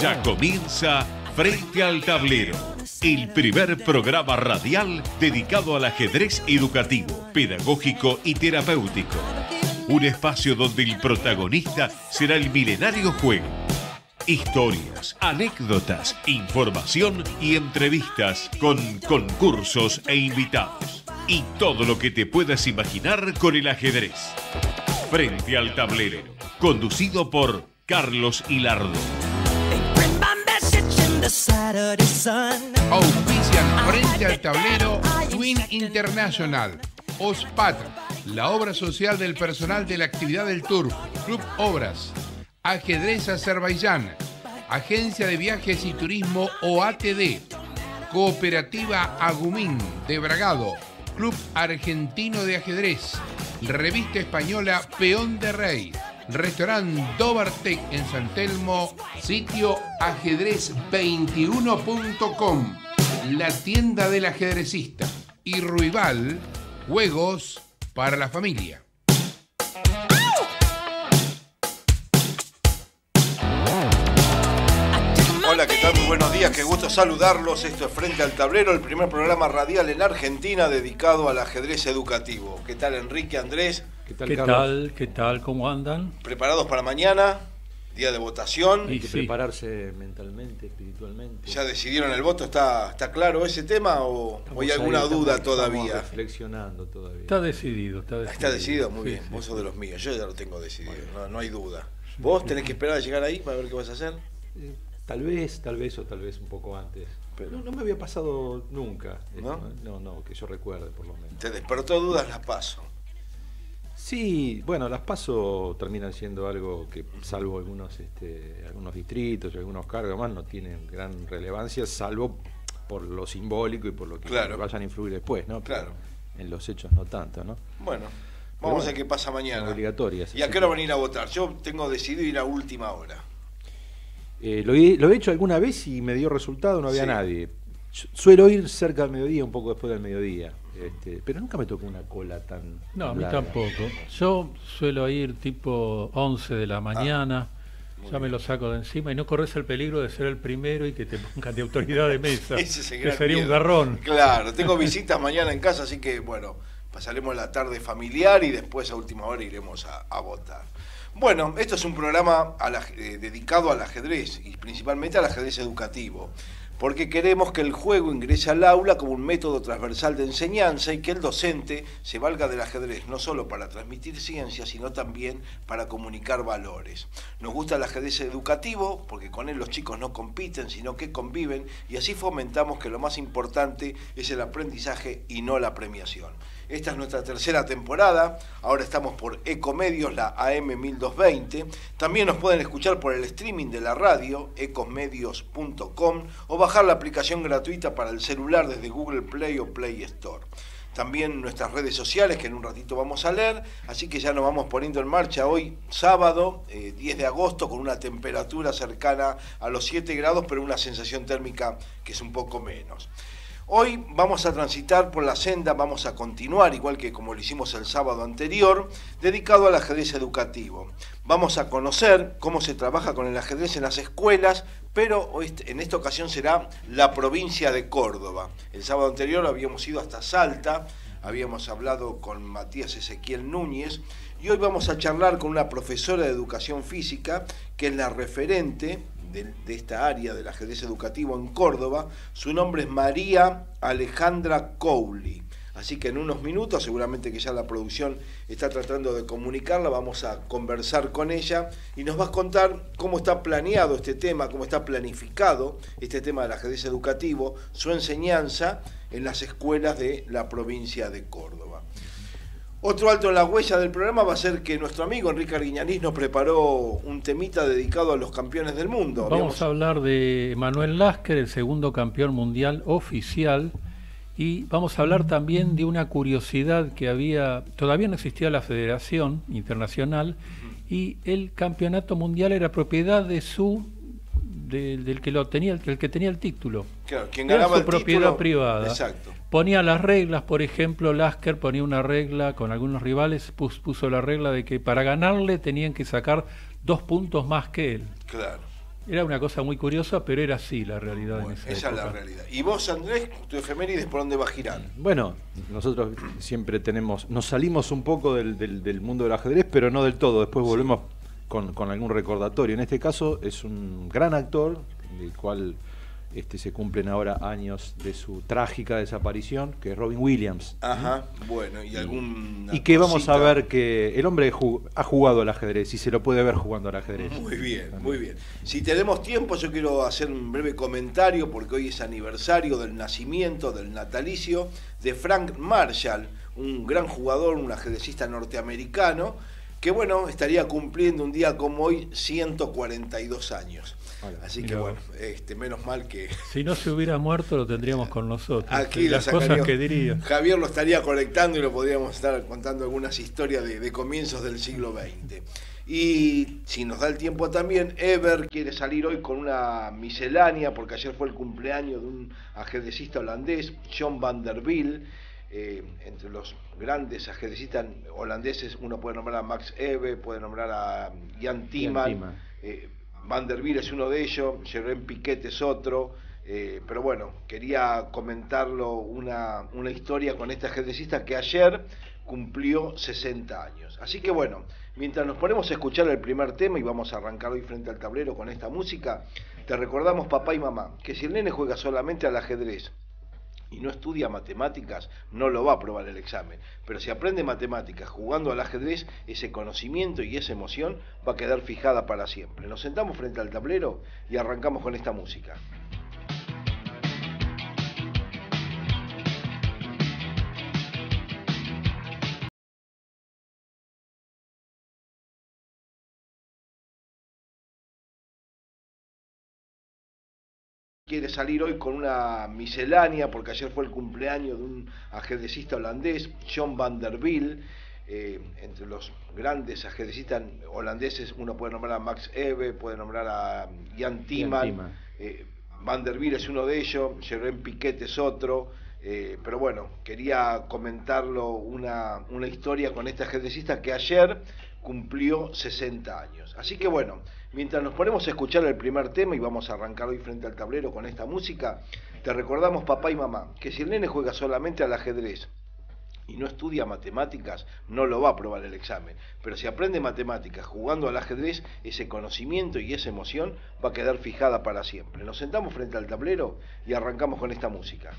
Ya comienza Frente al Tablero, el primer programa radial dedicado al ajedrez educativo, pedagógico y terapéutico. Un espacio donde el protagonista será el milenario juego. Historias, anécdotas, información y entrevistas con concursos e invitados. Y todo lo que te puedas imaginar con el ajedrez. Frente al Tablero, conducido por Carlos Hilardo. Auspician frente al tablero Twin International, OSPAT, la obra social del personal de la actividad del Turf, Club Obras, Ajedrez Azerbaiyán, Agencia de Viajes y Turismo OATD, Cooperativa Agumín de Bragado, Club Argentino de Ajedrez, Revista Española Peón de Rey, Restaurante Dobartec en San Telmo, sitio ajedrez21.com, la tienda del ajedrecista y Ruibal, juegos para la familia. Hola, ¿qué tal? Muy buenos días, qué gusto saludarlos. Esto es Frente al Tablero, el primer programa radial en Argentina dedicado al ajedrez educativo. ¿Qué tal, Enrique, Andrés? ¿Qué tal? ¿Qué tal? ¿Qué tal? ¿Cómo andan? ¿Preparados para mañana? Día de votación. Hay que prepararse mentalmente, espiritualmente. ¿Ya decidieron el voto? ¿Está, está claro ese tema o, hay alguna duda todavía? Estamos reflexionando todavía. Está decidido, está decidido. Está decidido, muy bien. Vos sos de los míos, yo ya lo tengo decidido, no, no, hay duda. ¿Vos tenés que esperar a llegar ahí para ver qué vas a hacer? Eh, tal vez, tal vez o tal vez un poco antes. Pero no, no me había pasado nunca. ¿No? No, no, que yo recuerde por lo menos. Te despertó dudas, las paso. Sí, bueno, las paso terminan siendo algo que, salvo algunos, este, algunos distritos y algunos cargos más, no tienen gran relevancia, salvo por lo simbólico y por lo que Claro. vayan a influir después, ¿no? Pero Claro. En los hechos no tanto, ¿no? Bueno, vamos bueno, a ver qué pasa mañana. Obligatorias. ¿Y a qué hora van a ir a votar? Yo tengo decidido ir a última hora. Eh, lo, he, lo he hecho alguna vez y me dio resultado, no había Sí. nadie. Su- Suelo ir cerca del mediodía, un poco después del mediodía, este, pero nunca me tocó una cola tan. No, a mí larga. tampoco. Yo suelo ir tipo 11 de la mañana, muy ya me lo saco de encima y no corres el peligro de ser el primero y que te pongan de autoridad de mesa. Ese es el que sería un garrón. Claro, tengo visitas mañana en casa, así que bueno, pasaremos la tarde familiar y después a última hora iremos a, a votar. Bueno, esto es un programa eh, dedicado al ajedrez y principalmente al ajedrez educativo, porque queremos que el juego ingrese al aula como un método transversal de enseñanza y que el docente se valga del ajedrez no solo para transmitir ciencia, sino también para comunicar valores. Nos gusta el ajedrez educativo porque con él los chicos no compiten, sino que conviven y así fomentamos que lo más importante es el aprendizaje y no la premiación. Esta es nuestra tercera temporada, ahora estamos por Ecomedios, la AM 1220. También nos pueden escuchar por el streaming de la radio, ecomedios.com, o bajar la aplicación gratuita para el celular desde Google Play o Play Store. También nuestras redes sociales que en un ratito vamos a leer, así que ya nos vamos poniendo en marcha hoy sábado, eh, 10 de agosto, con una temperatura cercana a los 7 grados, pero una sensación térmica que es un poco menos. Hoy vamos a transitar por la senda, vamos a continuar, igual que como lo hicimos el sábado anterior, dedicado al ajedrez educativo. Vamos a conocer cómo se trabaja con el ajedrez en las escuelas, pero en esta ocasión será la provincia de Córdoba. El sábado anterior habíamos ido hasta Salta, habíamos hablado con Matías Ezequiel Núñez, y hoy vamos a charlar con una profesora de educación física, que es la referente de, esta área del ajedrez educativo en Córdoba. Su nombre es María Alejandra Cowley. Así que en unos minutos, seguramente que ya la producción está tratando de comunicarla, vamos a conversar con ella y nos va a contar cómo está planeado este tema, cómo está planificado este tema del ajedrez educativo, su enseñanza en las escuelas de la provincia de Córdoba. Otro alto en la huella del programa va a ser que nuestro amigo Enrique Arguiñanís nos preparó un temita dedicado a los campeones del mundo. Vamos a hablar de Manuel Lasker, el segundo campeón mundial oficial. Y vamos a hablar también de una curiosidad que había, todavía no existía la Federación Internacional y el campeonato mundial era propiedad de su, de- del que lo tenía, el que tenía el título. Claro, quien Era ganaba su el propiedad título- privada. Exacto. Ponía las reglas, por ejemplo, Lasker ponía una regla con algunos rivales, pus- puso la regla de que para ganarle tenían que sacar dos puntos más que él. Claro. Era una cosa muy curiosa, pero era así la realidad Bueno, en esa, esa es la realidad. ¿Y vos, Andrés, tu efemérides por dónde va a girar? Bueno, nosotros siempre tenemos, nos salimos un poco del, del- del mundo del ajedrez, pero no del todo. Después volvemos con, con algún recordatorio. En este caso es un gran actor, del cual este, se cumplen ahora años de su trágica desaparición, que es Robin Williams. Ajá, bueno, y algún. Y que vamos a ver que el hombre ha jugado al ajedrez y se lo puede ver jugando al ajedrez. Muy bien, muy bien. Si tenemos tiempo, yo quiero hacer un breve comentario porque hoy es aniversario del nacimiento, del natalicio de Frank Marshall, un gran jugador, un ajedrecista norteamericano, que bueno, estaría cumpliendo un día como hoy 142 años. Hola. Así que bueno, este, menos mal que Si no se hubiera muerto, lo tendríamos con nosotros. aquí Las cosas que diría. Javier lo estaría conectando y lo podríamos estar contando algunas historias de, de comienzos del siglo XX. Y si nos da el tiempo también, Ever quiere salir hoy con una miscelánea, porque ayer fue el cumpleaños de un ajedrecista holandés, John van der Biel. Eh, entre los grandes ajedrecistas holandeses, uno puede nombrar a Max Ebe, puede nombrar a Jan. Timman. Eh, Van der Biel es uno de ellos, Jerome Piquet es otro, eh, pero bueno, quería comentarlo una, una historia con este ajedrecista que ayer cumplió 60 años. Así que bueno, mientras nos ponemos a escuchar el primer tema y vamos a arrancar hoy frente al tablero con esta música, te recordamos papá y mamá que si el nene juega solamente al ajedrez y no estudia matemáticas, no lo va a aprobar el examen. Pero si aprende matemáticas jugando al ajedrez, ese conocimiento y esa emoción va a quedar fijada para siempre. Nos sentamos frente al tablero y arrancamos con esta música. Quiere salir hoy con una miscelánea, porque ayer fue el cumpleaños de un ajedrecista holandés, John van der Biel. Eh, entre los grandes ajedrecistas holandeses, uno puede nombrar a Max Ebe, puede nombrar a Jan. Timman. Eh, Van der Biel es uno de ellos, Jerome Piquet es otro. Eh, pero bueno, quería comentarlo una, historia con este ajedrecista que ayer cumplió 60 años. Así que bueno, mientras nos ponemos a escuchar el primer tema y vamos a arrancar hoy frente al tablero con esta música, te recordamos papá y mamá que si el nene juega solamente al ajedrez y no estudia matemáticas, no lo va a aprobar el examen. Pero si aprende matemáticas jugando al ajedrez, ese conocimiento y esa emoción va a quedar fijada para siempre. Nos sentamos frente al tablero y arrancamos con esta música.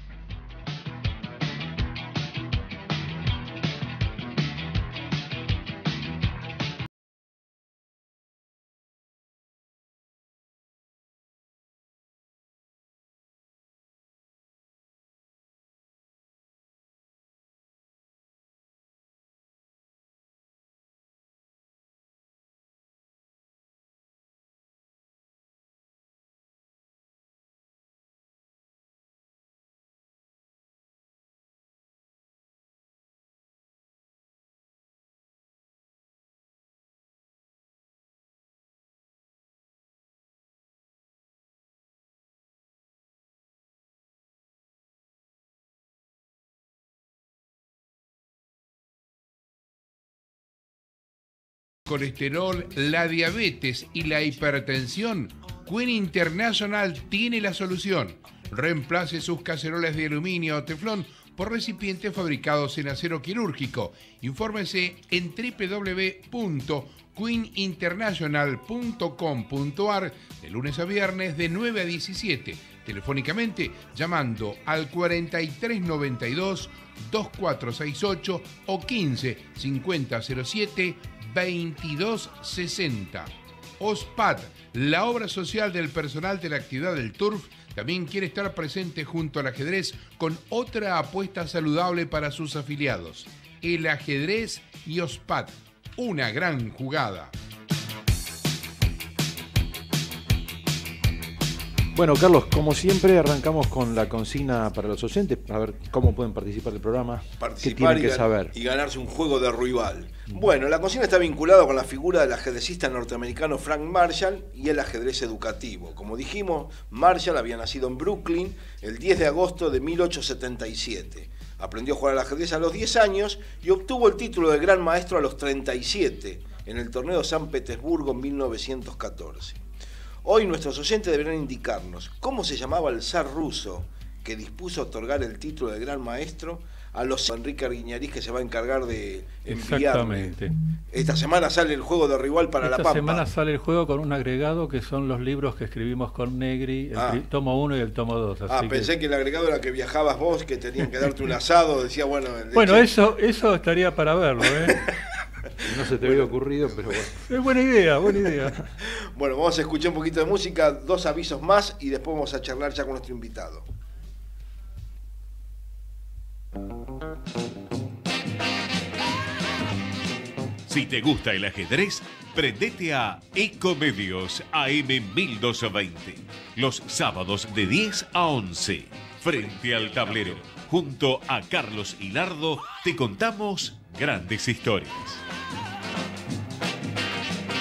Colesterol, la diabetes y la hipertensión, Queen International tiene la solución. Reemplace sus cacerolas de aluminio o teflón por recipientes fabricados en acero quirúrgico. Infórmese en www.queeninternational.com.ar de lunes a viernes de 9 a 17. Telefónicamente llamando al 4392 2468 o 15 5007 2260. OSPAD, la obra social del personal de la actividad del TURF, también quiere estar presente junto al ajedrez con otra apuesta saludable para sus afiliados. El ajedrez y OSPAD, una gran jugada. Bueno, Carlos, como siempre, arrancamos con la consigna para los oyentes, a ver cómo pueden participar del programa, qué Participar tienen y, que saber. y ganarse un juego de rival. Bueno, la consigna está vinculada con la figura del ajedrecista norteamericano Frank Marshall y el ajedrez educativo. Como dijimos, Marshall había nacido en Brooklyn el 10 de agosto de 1877. Aprendió a jugar al ajedrez a los 10 años y obtuvo el título de gran maestro a los 37 en el torneo de San Petersburgo en 1914. Hoy nuestros oyentes deberán indicarnos cómo se llamaba el zar ruso que dispuso otorgar el título de gran maestro a los Enrique Arguiñarís que se va a encargar de enviarme. Exactamente. Esta semana sale el juego de rival para Esta la Pampa. semana sale el juego con un agregado que son los libros que escribimos con Negri, el Ah. tomo 1 y el tomo 2. Ah, pensé que... el agregado era que viajabas vos, que tenían que darte un asado, decía, bueno... Bueno, eso, eso estaría para verlo, ¿eh? No se te había ocurrido, pero bueno. es buena idea, buena idea. Bueno, vamos a escuchar un poquito de música, dos avisos más y después vamos a charlar ya con nuestro invitado. Si te gusta el ajedrez, prendete a Ecomedios AM 1220. Los sábados de 10 a 11. Frente al tablero. Junto a Carlos Hilardo te contamos grandes historias.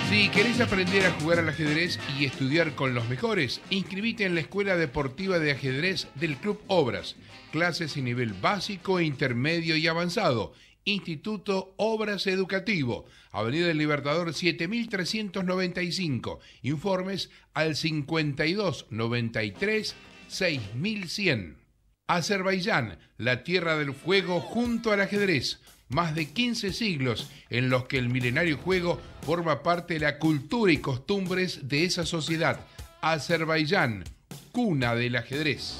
Si querés aprender a jugar al ajedrez y estudiar con los mejores, inscribite en la Escuela Deportiva de Ajedrez del Club Obras. Clases en nivel básico, intermedio y avanzado. Instituto Obras Educativo, Avenida del Libertador 7395. Informes al 52 93 6100. Azerbaiyán, la tierra del fuego junto al ajedrez. Más de 15 siglos en los que el milenario juego forma parte de la cultura y costumbres de esa sociedad. Azerbaiyán, cuna del ajedrez.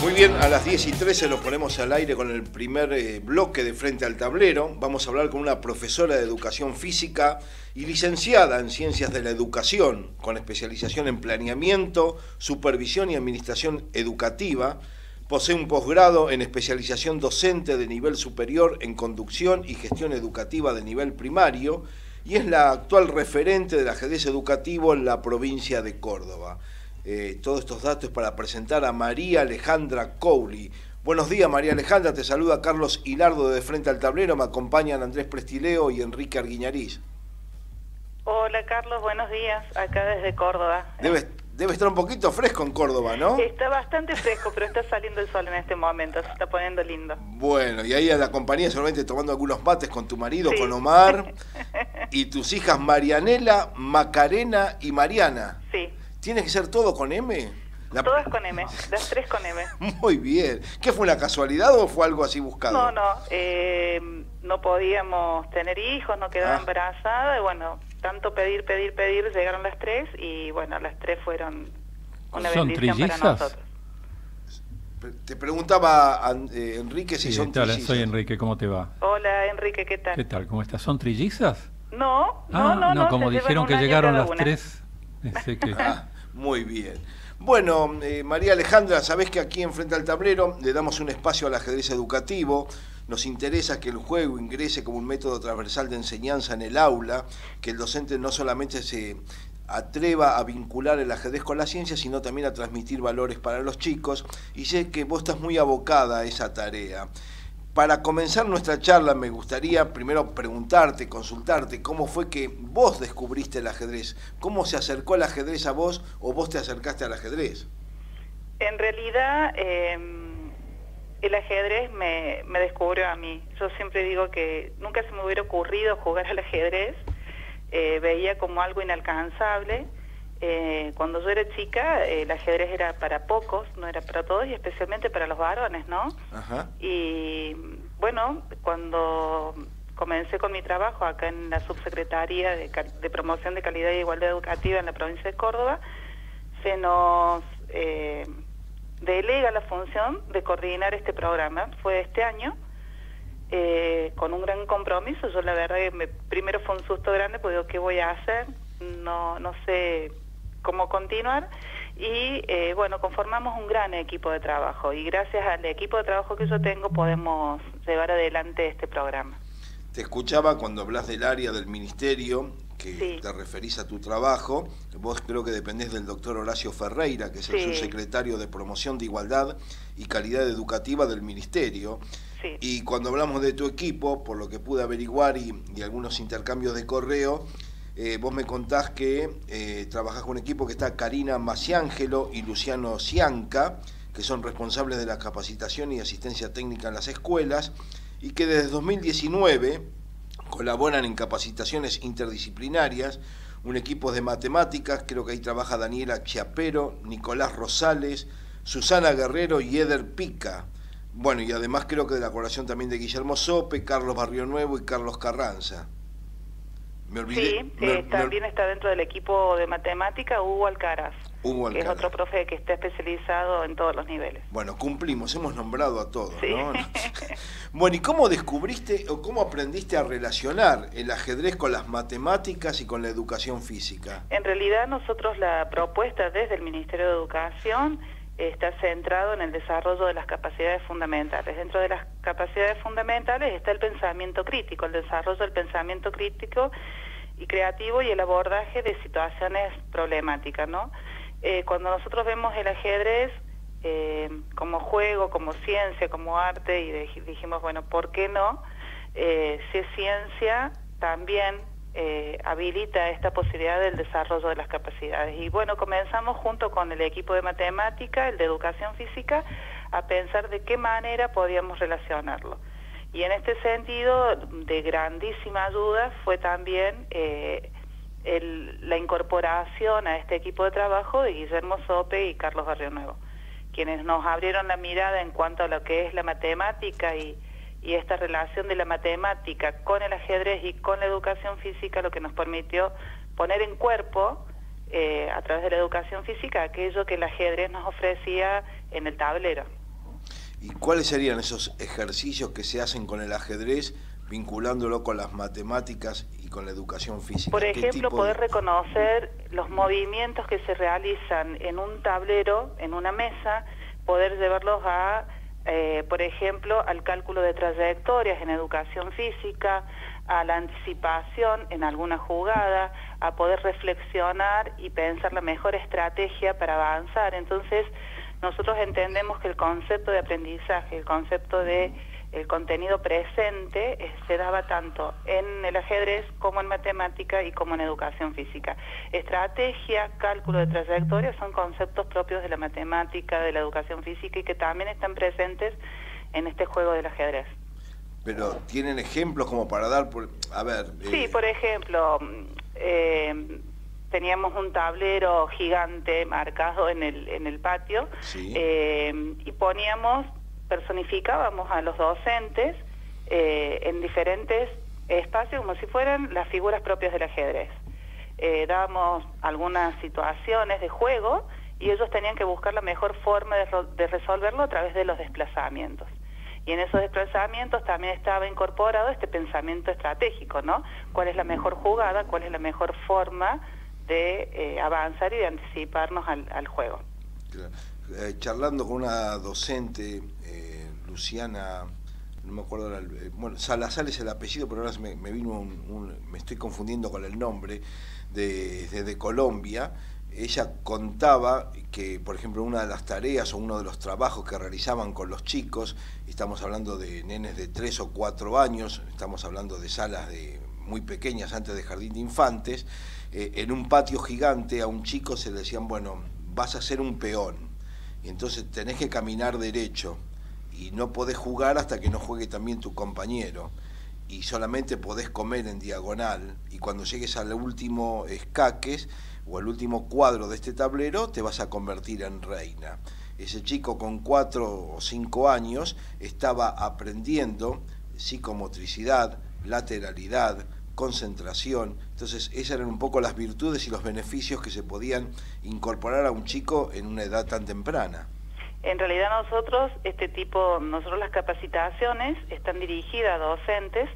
Muy bien, a las 10 y 13 lo ponemos al aire con el primer eh, bloque de Frente al Tablero. Vamos a hablar con una profesora de educación física y licenciada en ciencias de la educación, con especialización en planeamiento, supervisión y administración educativa. Posee un posgrado en especialización docente de nivel superior en conducción y gestión educativa de nivel primario y es la actual referente del ajedrez educativo en la provincia de Córdoba. Eh, todos estos datos para presentar a María Alejandra Cowley. Buenos días María Alejandra, te saluda Carlos Hilardo de Frente al Tablero, me acompañan Andrés Prestileo y Enrique Arguiñariz. Hola Carlos, buenos días, acá desde Córdoba. Debe, debe estar un poquito fresco en Córdoba, ¿no? Está bastante fresco, pero está saliendo el sol en este momento, se está poniendo lindo. Bueno, y ahí a la compañía solamente tomando algunos mates con tu marido, Sí. con Omar, y tus hijas Marianela, Macarena y Mariana. Sí, ¿Tiene que ser todo con M? La- todas con M, las tres con M. Muy bien. ¿Qué fue una casualidad o fue algo así buscado? No, no, eh, no podíamos tener hijos, no quedaba Ah. embarazada, y bueno, tanto pedir, pedir, pedir, llegaron las tres, y bueno, las tres fueron una ¿Son bendición para trillizas? nosotros. Te preguntaba eh, Enrique si Sí, son ¿qué tal? trillizas. Soy Enrique, ¿cómo te va? Hola Enrique, ¿qué tal? ¿Qué tal? ¿Cómo estás? ¿Son trillizas? No, Ah, no, no, no, como dijeron que llegaron las una. tres. Pensé que... Ah, muy bien. Bueno, eh, María Alejandra, sabés que aquí en Frente al Tablero le damos un espacio al ajedrez educativo. Nos interesa que el juego ingrese como un método transversal de enseñanza en el aula, que el docente no solamente se atreva a vincular el ajedrez con la ciencia, sino también a transmitir valores para los chicos. Y sé que vos estás muy abocada a esa tarea. Para comenzar nuestra charla me gustaría primero preguntarte, consultarte, cómo fue que vos descubriste el ajedrez, cómo se acercó el ajedrez a vos o vos te acercaste al ajedrez. En realidad, eh, el ajedrez me, me descubrió a mí. Yo siempre digo que nunca se me hubiera ocurrido jugar al ajedrez. Eh, veía como algo inalcanzable. Eh, cuando yo era chica, eh, el ajedrez era para pocos, no era para todos, y especialmente para los varones, ¿no? Ajá. Y bueno, cuando comencé con mi trabajo acá en la Subsecretaría de, de Promoción de Calidad e Igualdad Educativa en la provincia de Córdoba, se nos eh, delega la función de coordinar este programa. Fue este año, eh, con un gran compromiso. Yo la verdad que me- primero fue un susto grande, porque digo, ¿qué voy a hacer? No, no sé cómo continuar. Y eh, bueno, conformamos un gran equipo de trabajo y gracias al equipo de trabajo que yo tengo podemos llevar adelante este programa. Te escuchaba cuando hablas del área del ministerio, que Sí. te referís a tu trabajo. Vos creo que dependés del doctor Horacio Ferreira, que es el Sí. subsecretario de Promoción de Igualdad y Calidad Educativa del ministerio. Sí. Y cuando hablamos de tu equipo, por lo que pude averiguar y, y algunos intercambios de correo, eh, vos me contás que eh, trabajás con un equipo que está Karina Maciangelo y Luciano Cianca, que son responsables de la capacitación y asistencia técnica en las escuelas, y que desde 2019 colaboran en capacitaciones interdisciplinarias, un equipo de matemáticas, creo que ahí trabaja Daniela Chiapero, Nicolás Rosales, Susana Guerrero y Eder Pica. Bueno, y además creo que de la colaboración también de Guillermo Sope, Carlos Barrio Nuevo y Carlos Carranza. Me olvidé. Sí, también está dentro del equipo de matemática Hugo Alcaraz. Hugo Alcaraz. Que es otro profe que está especializado en todos los niveles. Bueno, cumplimos, hemos nombrado a todos, ¿no? bueno, ¿y cómo descubriste o cómo aprendiste a relacionar el ajedrez con las matemáticas y con la educación física? En realidad nosotros la propuesta desde el Ministerio de Educación está centrado en el desarrollo de las capacidades fundamentales. Dentro de las capacidades fundamentales está el pensamiento crítico, el desarrollo del pensamiento crítico y creativo y el abordaje de situaciones problemáticas, ¿no? Eh, cuando nosotros vemos el ajedrez eh, como juego, como ciencia, como arte, y dijimos, bueno, ¿por qué no? Eh, si es ciencia, también habilita esta posibilidad del desarrollo de las capacidades. Y bueno, comenzamos junto con el equipo de matemática, el de educación física, a pensar de qué manera podíamos relacionarlo. Y en este sentido, de grandísima ayuda fue también la incorporación a este equipo de trabajo de Guillermo Sope y Carlos Barrio Nuevo, quienes nos abrieron la mirada en cuanto a lo que es la matemática y, y esta relación de la matemática con el ajedrez y con la educación física lo que nos permitió poner en cuerpo eh, a través de la educación física aquello que el ajedrez nos ofrecía en el tablero. ¿Y cuáles serían esos ejercicios que se hacen con el ajedrez vinculándolo con las matemáticas y con la educación física? Por ejemplo, poder reconocer los movimientos que se realizan en un tablero, en una mesa, poder llevarlos a eh, por ejemplo, al cálculo de trayectorias en educación física, a la anticipación en alguna jugada, a poder reflexionar y pensar la mejor estrategia para avanzar. Entonces, nosotros entendemos que el concepto de aprendizaje, el concepto de el contenido presente eh, se daba tanto en el ajedrez como en matemática y como en educación física. Estrategia, cálculo de trayectoria son conceptos propios de la matemática, de la educación física y que también están presentes en este juego del ajedrez. Pero tienen ejemplos como para dar, por, a ver... Sí, eh, por ejemplo, eh, teníamos un tablero gigante marcado en el, en el patio y poníamos personificábamos a los docentes eh, en diferentes espacios como si fueran las figuras propias del ajedrez. Eh, dábamos algunas situaciones de juego y ellos tenían que buscar la mejor forma de, resolverlo a través de los desplazamientos. Y en esos desplazamientos también estaba incorporado este pensamiento estratégico, ¿no? ¿Cuál es la mejor jugada? ¿Cuál es la mejor forma de eh, avanzar y de anticiparnos al, juego? Charlando con una docente Luciana, no me acuerdo, eh, bueno, Salazar el apellido, pero ahora me, vino un, me estoy confundiendo con el nombre, de, Colombia, ella contaba que, por ejemplo, una de las tareas o uno de los trabajos que realizaban con los chicos, estamos hablando de nenes de tres o cuatro años, estamos hablando de salas de muy pequeñas antes de jardín de infantes, eh, en un patio gigante a un chico se le decían, bueno, vas a ser un peón, entonces tenés que caminar derecho, y no podés jugar hasta que no juegue también tu compañero y solamente podés comer en diagonal y cuando llegues al último escaques o al último cuadro de este tablero te vas a convertir en reina. Ese chico con cuatro o cinco años estaba aprendiendo psicomotricidad, lateralidad, concentración. Entonces esas eran un poco las virtudes y los beneficios que se podían incorporar a un chico en una edad tan temprana. En realidad nosotros, este tipo, nosotros las capacitaciones están dirigidas a docentes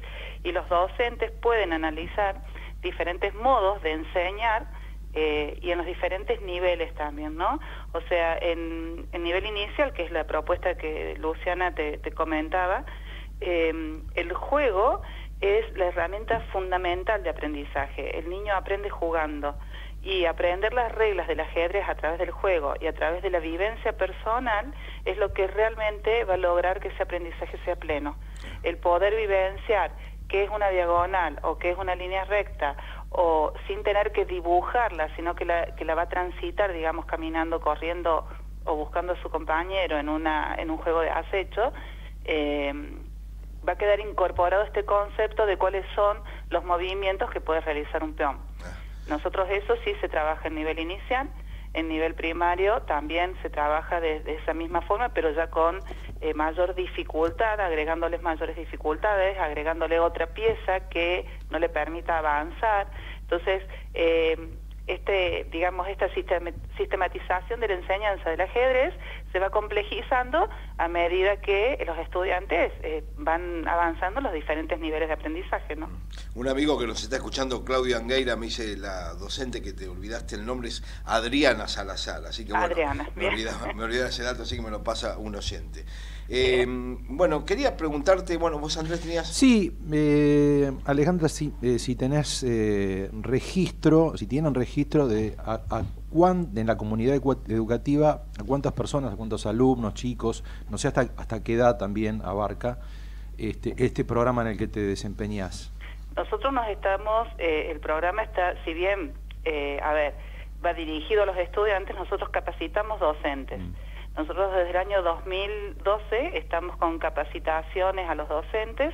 y los docentes pueden analizar diferentes modos de enseñar eh, y en los diferentes niveles también, ¿no? O sea, en el nivel inicial, que es la propuesta que Luciana te, comentaba, eh, el juego es la herramienta fundamental de aprendizaje. El niño aprende jugando y aprender las reglas del ajedrez a través del juego y a través de la vivencia personal es lo que realmente va a lograr que ese aprendizaje sea pleno. El poder vivenciar qué es una diagonal o qué es una línea recta o sin tener que dibujarla, sino que la, que la va a transitar, digamos, caminando, corriendo o buscando a su compañero en, una, en un juego de acecho, eh, va a quedar incorporado este concepto de cuáles son los movimientos que puede realizar un peón. Ah. Nosotros eso sí se trabaja en nivel inicial, en nivel primario también se trabaja de, esa misma forma, pero ya con eh, mayor dificultad, agregándoles mayores dificultades, agregándole otra pieza que no le permita avanzar. Entonces, eh, este, digamos, esta sistematización de la enseñanza del ajedrez se va complejizando a medida que los estudiantes eh, van avanzando en los diferentes niveles de aprendizaje, ¿no? Un amigo que nos está escuchando, Claudio Angueira, me dice la docente que te olvidaste el nombre es Adriana Salazar, así que bueno, Adriana, me, olvidaba, me ese dato, así que me lo pasa un oyente. Eh, bueno, quería preguntarte, bueno, vos Andrés tenías... Sí, eh, Alejandra, si, eh, si tenés registro, si tienen registro de a, en la comunidad educativa, a cuántas personas, a cuántos alumnos, chicos, no sé hasta, hasta qué edad también abarca este, este programa en el que te desempeñás. Nosotros nos estamos, el programa está, si bien, a ver, va dirigido a los estudiantes, nosotros capacitamos docentes. Mm. Nosotros desde el año 2012 estamos con capacitaciones a los docentes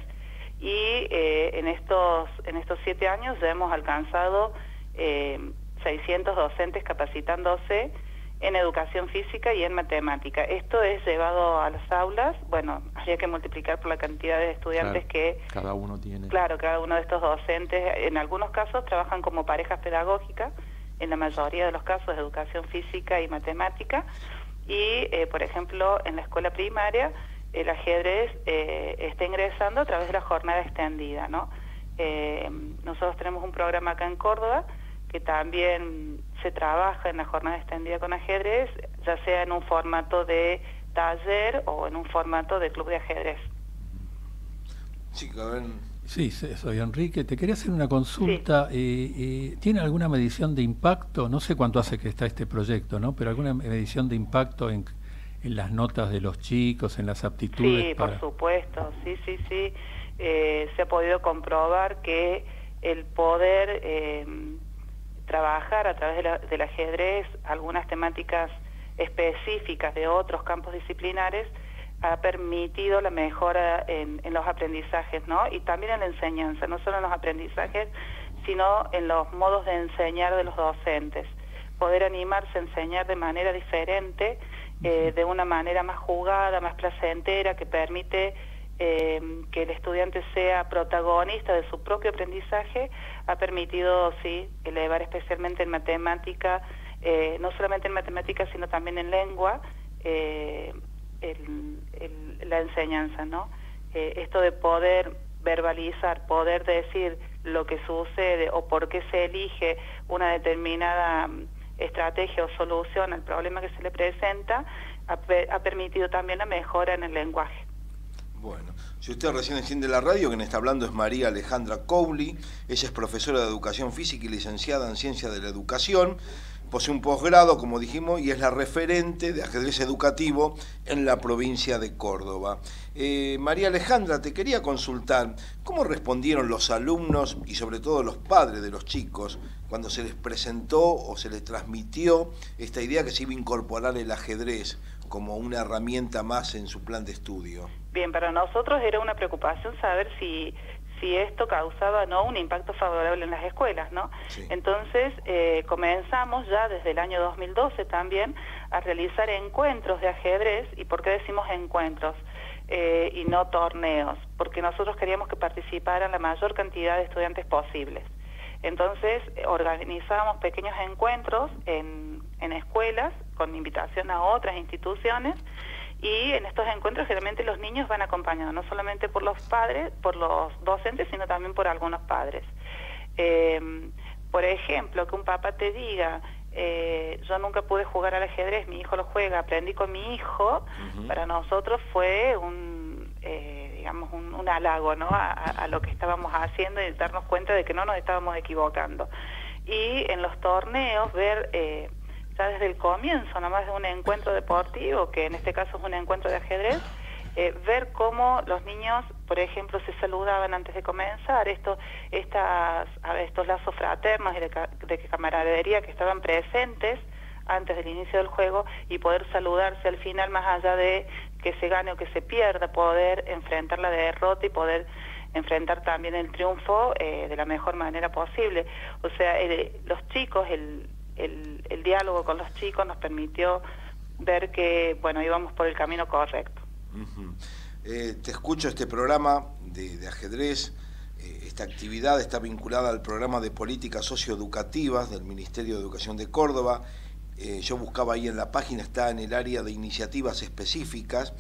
y eh, en, estos, en estos siete años ya hemos alcanzado 600 eh, docentes capacitándose en educación física y en matemática. Esto es llevado a las aulas, bueno, habría que multiplicar por la cantidad de estudiantes que... Cada uno tiene. Claro, cada uno de estos docentes, en algunos casos trabajan como parejas pedagógicas, en la mayoría de los casos educación física y matemática, y, eh, por ejemplo, en la escuela primaria el ajedrez eh, está ingresando a través de la jornada extendida, ¿no? Eh, nosotros tenemos un programa acá en Córdoba que también se trabaja en la jornada extendida con ajedrez, ya sea en un formato de taller o en un formato de club de ajedrez. Sí, Sí, soy Enrique. Te quería hacer una consulta. Eh, eh, ¿Tiene alguna medición de impacto? No sé cuánto hace que está este proyecto, ¿no? Pero alguna medición de impacto en, las notas de los chicos, en las aptitudes. Sí, por supuesto. Sí, sí, sí. Eh, se ha podido comprobar que el poder trabajar a través del ajedrez algunas temáticas específicas de otros campos disciplinares ha permitido la mejora en, los aprendizajes, ¿no? Y también en la enseñanza, no solo en los aprendizajes, sino en los modos de enseñar de los docentes. Poder animarse a enseñar de manera diferente, eh, de una manera más jugada, más placentera, que permite eh, que el estudiante sea protagonista de su propio aprendizaje, ha permitido, sí, elevar especialmente en matemática, eh, no solamente en matemática, sino también en lengua, la enseñanza, ¿no? Eh, esto de poder verbalizar, poder decir lo que sucede o por qué se elige una determinada mm, estrategia o solución al problema que se le presenta, ha, permitido también la mejora en el lenguaje. Bueno, si usted recién enciende la radio, quien está hablando es María Alejandra Cowley, ella es profesora de educación física y licenciada en ciencia de la educación posee un posgrado, como dijimos, y es la referente de ajedrez educativo en la provincia de Córdoba. Eh, María Alejandra, te quería consultar, ¿cómo respondieron los alumnos y sobre todo los padres de los chicos cuando se les presentó o se les transmitió esta idea que se iba a incorporar el ajedrez como una herramienta más en su plan de estudio? Bien, para nosotros era una preocupación saber si si esto causaba no un impacto favorable en las escuelas, ¿no? Entonces eh, comenzamos ya desde el año 2012 también a realizar encuentros de ajedrez y ¿por qué decimos encuentros? Eh, y no torneos, porque nosotros queríamos que participaran la mayor cantidad de estudiantes posibles. Entonces organizábamos pequeños encuentros en, en escuelas con invitación a otras instituciones y en estos encuentros generalmente los niños van acompañados no solamente por los padres, por los docentes, sino también por algunos padres. Eh, por ejemplo, que un papá te diga, eh, yo nunca pude jugar al ajedrez, mi hijo lo juega, aprendí con mi hijo, para nosotros fue un, eh, digamos, un, halago ¿no? A, lo que estábamos haciendo y darnos cuenta de que no nos estábamos equivocando. Y en los torneos ver ya desde el comienzo, nomás de un encuentro deportivo, que en este caso es un encuentro de ajedrez, eh, ver cómo los niños, por ejemplo, se saludaban antes de comenzar, esto, estas, estos lazos fraternos y de, de camaradería que estaban presentes antes del inicio del juego y poder saludarse al final más allá de que se gane o que se pierda, poder enfrentar la derrota y poder enfrentar también el triunfo eh, de la mejor manera posible. O sea, los chicos, el, el, diálogo con los chicos nos permitió ver que, bueno, íbamos por el camino correcto. Eh, te escucho este programa de, ajedrez. Eh, esta actividad está vinculada al programa de políticas socioeducativas del Ministerio de Educación de Córdoba. Eh, yo buscaba ahí en la página, está en el área de iniciativas específicas,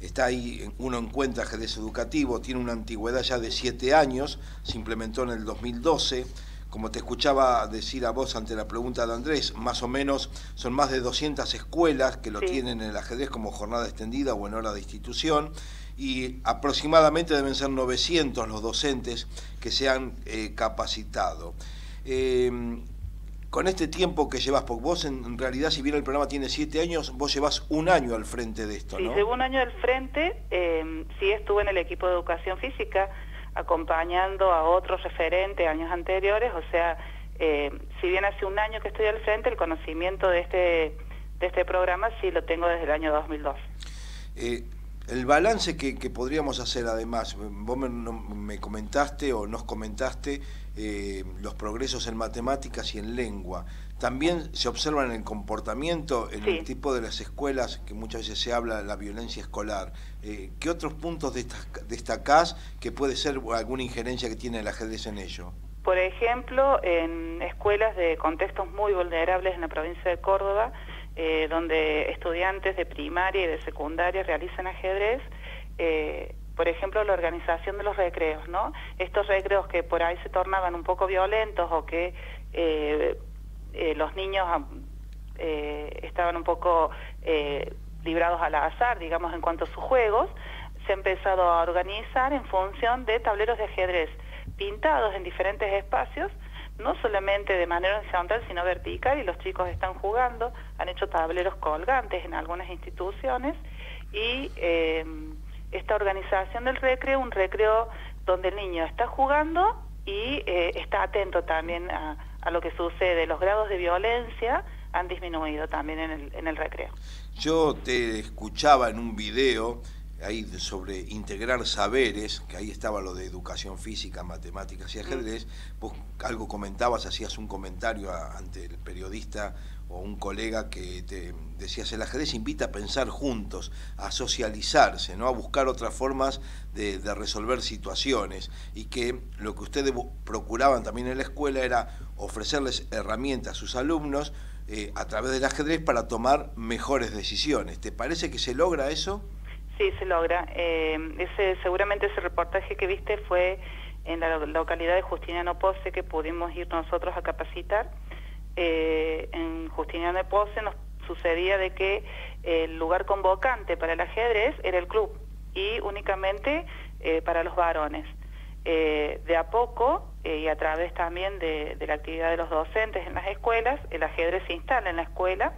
está ahí, uno encuentra ajedrez educativo, tiene una antigüedad ya de siete años, se implementó en el 2012, como te escuchaba decir a vos ante la pregunta de Andrés, más o menos son más de 200 escuelas que lo tienen en el ajedrez como jornada extendida o en hora de institución y aproximadamente deben ser 900 los docentes que se han eh, capacitado. Eh, con este tiempo que llevas, porque vos en, realidad, si bien el programa tiene siete años, vos llevas un año al frente de esto, ¿no? Sí, llevo un año al frente, eh, sí estuve en el equipo de educación física, acompañando a otros referentes años anteriores, o sea, eh, si bien hace un año que estoy al frente, el conocimiento de este, de este programa sí lo tengo desde el año 2002. Eh, el balance que, podríamos hacer además, vos me, comentaste o nos comentaste eh, los progresos en matemáticas y en lengua. También se observan en el comportamiento, en el tipo de las escuelas, que muchas veces se habla de la violencia escolar. Eh, ¿Qué otros puntos destacás que puede ser alguna injerencia que tiene el ajedrez en ello? Por ejemplo, en escuelas de contextos muy vulnerables en la provincia de Córdoba, eh, donde estudiantes de primaria y de secundaria realizan ajedrez, eh, por ejemplo, la organización de los recreos, ¿no? Estos recreos que por ahí se tornaban un poco violentos o que eh, los niños estaban un poco librados al azar, digamos, en cuanto a sus juegos, se ha empezado a organizar en función de tableros de ajedrez pintados en diferentes espacios no solamente de manera horizontal, sino vertical, y los chicos están jugando, han hecho tableros colgantes en algunas instituciones, y eh, esta organización del recreo, un recreo donde el niño está jugando y eh, está atento también a, lo que sucede. Los grados de violencia han disminuido también en el, en el recreo. Yo te escuchaba en un video ahí sobre integrar saberes, que ahí estaba lo de educación física, matemáticas y ajedrez, vos algo comentabas, hacías un comentario ante el periodista o un colega que te decías, el ajedrez invita a pensar juntos, a socializarse, ¿no? a buscar otras formas de, resolver situaciones y que lo que ustedes procuraban también en la escuela era ofrecerles herramientas a sus alumnos eh, a través del ajedrez para tomar mejores decisiones. ¿Te parece que se logra eso? Sí, se logra. Eh, ese, seguramente ese reportaje que viste fue en la localidad de Justiniano Pose que pudimos ir nosotros a capacitar. Eh, en Justiniano Pose nos sucedía de que el lugar convocante para el ajedrez era el club y únicamente eh, para los varones. De a poco y a través también de, de la actividad de los docentes en las escuelas, el ajedrez se instala en la escuela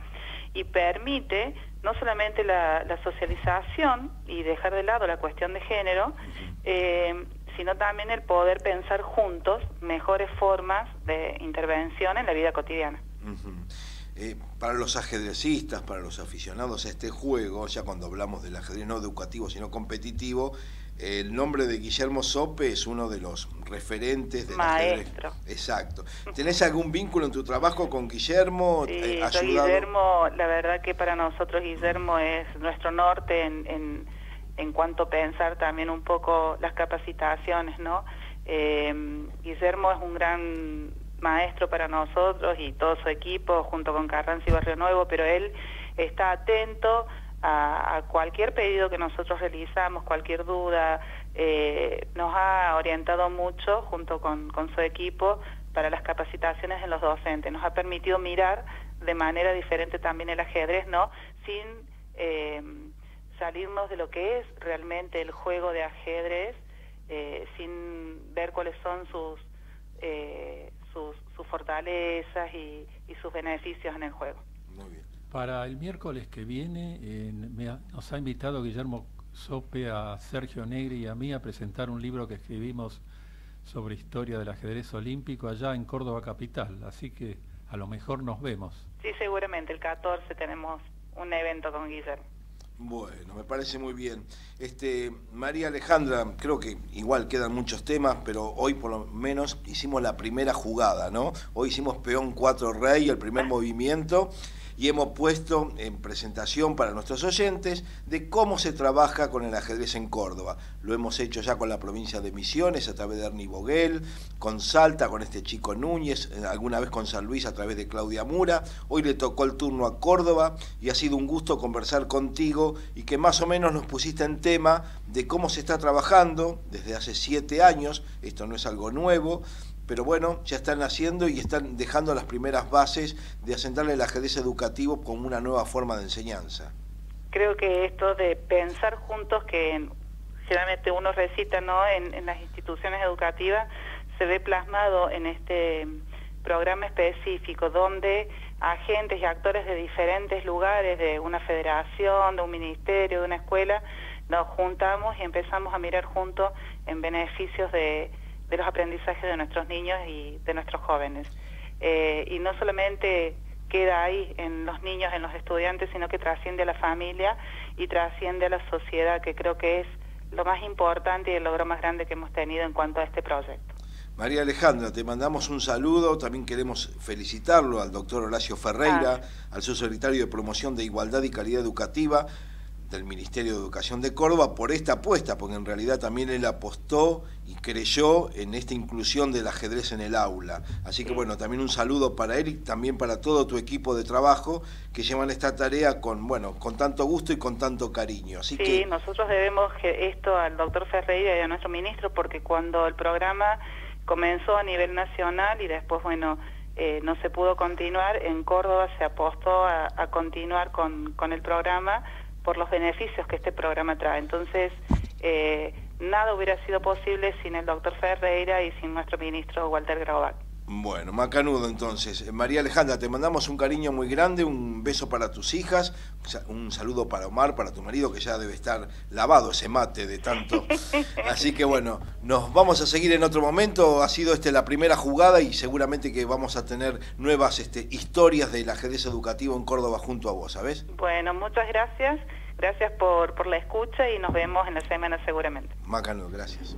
y permite no solamente la, socialización y dejar de lado la cuestión de género, eh, sino también el poder pensar juntos mejores formas de intervención en la vida cotidiana. Eh, para los ajedrecistas, para los aficionados a este juego, ya cuando hablamos del ajedrez no educativo sino competitivo, el nombre de Guillermo Sope es uno de los referentes del Maestro. Exacto. ¿Tenés algún vínculo en tu trabajo con Guillermo? Sí, Guillermo, la verdad que para nosotros Guillermo es nuestro norte en, en, en cuanto a pensar también un poco las capacitaciones, ¿no? Eh, Guillermo es un gran maestro para nosotros y todo su equipo junto con Carranza y Barrio Nuevo, pero él está atento a, cualquier pedido que nosotros realizamos, cualquier duda, eh, nos ha orientado mucho junto con, su equipo para las capacitaciones en los docentes. Nos ha permitido mirar de manera diferente también el ajedrez, ¿no? Sin eh, salirnos de lo que es realmente el juego de ajedrez, eh, sin ver cuáles son sus, fortalezas y sus beneficios en el juego. Para el miércoles que viene nos ha invitado Guillermo Sope a Sergio Negri y a mí a presentar un libro que escribimos sobre historia del ajedrez olímpico allá en Córdoba Capital, así que a lo mejor nos vemos. Sí, seguramente, el 14 tenemos un evento con Guillermo. Bueno, me parece muy bien. Este, María Alejandra, creo que igual quedan muchos temas, pero hoy por lo menos hicimos la primera jugada, ¿no? Hoy hicimos peón 4 rey, el primer movimiento y hemos puesto en presentación para nuestros oyentes de cómo se trabaja con el ajedrez en Córdoba. Lo hemos hecho ya con la provincia de Misiones a través de Ernie Boguel, con Salta, con este chico Núñez, eh, alguna vez con San Luis a través de Claudia Mura. Hoy le tocó el turno a Córdoba y ha sido un gusto conversar contigo y que más o menos nos pusiste en tema de cómo se está trabajando desde hace siete años, esto no es algo nuevo, pero bueno, ya están haciendo y están dejando las primeras bases de asentarle el ajedrez educativo como una nueva forma de enseñanza. Creo que esto de pensar juntos, que generalmente uno recita ¿no? en, las instituciones educativas, se ve plasmado en este programa específico donde agentes y actores de diferentes lugares, de una federación, de un ministerio, de una escuela, nos juntamos y empezamos a mirar juntos en beneficios de de los aprendizajes de nuestros niños y de nuestros jóvenes. Eh, y no solamente queda ahí en los niños, en los estudiantes, sino que trasciende a la familia y trasciende a la sociedad, que creo que es lo más importante y el logro más grande que hemos tenido en cuanto a este proyecto. María Alejandra, te mandamos un saludo, también queremos felicitarlo al doctor Horacio Ferreira, ah. al subsecretario de Promoción de Igualdad y Calidad Educativa, del Ministerio de Educación de Córdoba por esta apuesta, porque en realidad también él apostó y creyó en esta inclusión del ajedrez en el aula. Así que bueno, también un saludo para él y también para todo tu equipo de trabajo que llevan esta tarea con, bueno, con tanto gusto y con tanto cariño. Así sí, nosotros debemos esto al doctor Ferreira y a nuestro ministro porque cuando el programa comenzó a nivel nacional y después, bueno, eh, no se pudo continuar, en Córdoba se apostó a, a continuar con, con el programa por los beneficios que este programa trae. Entonces, eh, nada hubiera sido posible sin el doctor Ferreira y sin nuestro ministro Walter Graubach. Bueno, macanudo entonces. María Alejandra, te mandamos un cariño muy grande, un beso para tus hijas, un saludo para Omar, para tu marido, que ya debe estar lavado ese mate de tanto. Así que bueno, nos vamos a seguir en otro momento. Ha sido este la primera jugada y seguramente que vamos a tener nuevas este, historias del ajedrez educativo en Córdoba junto a vos, ¿sabes? Bueno, muchas gracias. Gracias por, por la escucha y nos vemos en la semana seguramente. Macanudo, gracias.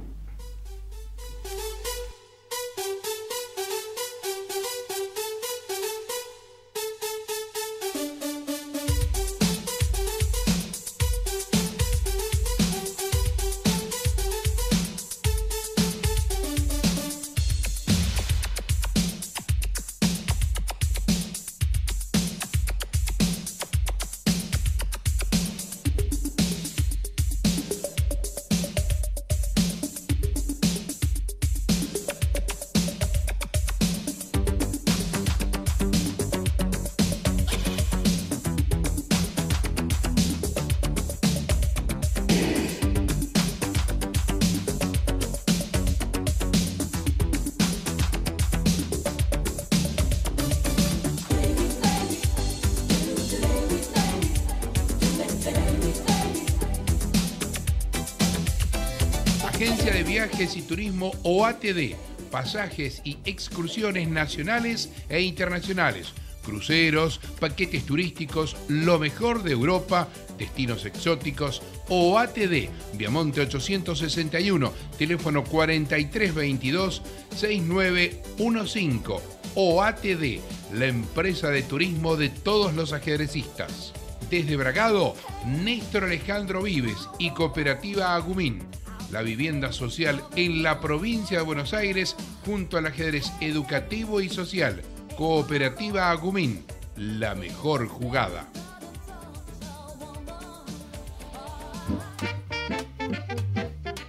Viajes y Turismo OATD, pasajes y excursiones nacionales e internacionales, cruceros, paquetes turísticos, lo mejor de Europa, destinos exóticos, OATD, Viamonte 861, teléfono 4322-6915. OATD, la empresa de turismo de todos los ajedrecistas. Desde Bragado, Néstor Alejandro Vives y Cooperativa Agumín la vivienda social en la provincia de Buenos Aires junto al ajedrez educativo y social. Cooperativa Agumín, la mejor jugada.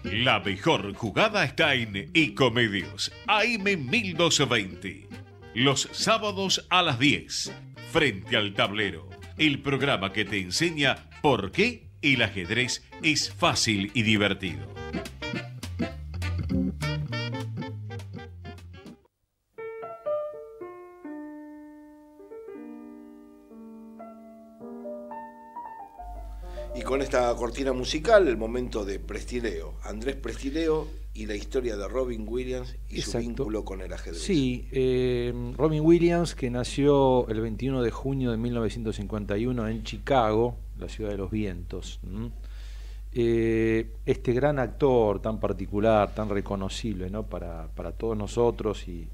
La mejor jugada está en Ecomedios, AM 1220. Los sábados a las 10, frente al tablero. El programa que te enseña por qué el ajedrez es fácil y divertido. Y con esta cortina musical, el momento de Prestileo. Andrés Prestileo y la historia de Robin Williams y su vínculo con el ajedrez. Sí, eh, Robin Williams, que nació el 21 de junio de 1951 en Chicago, la ciudad de los vientos. Eh, este gran actor tan particular, tan reconocible ¿no? para, para todos nosotros y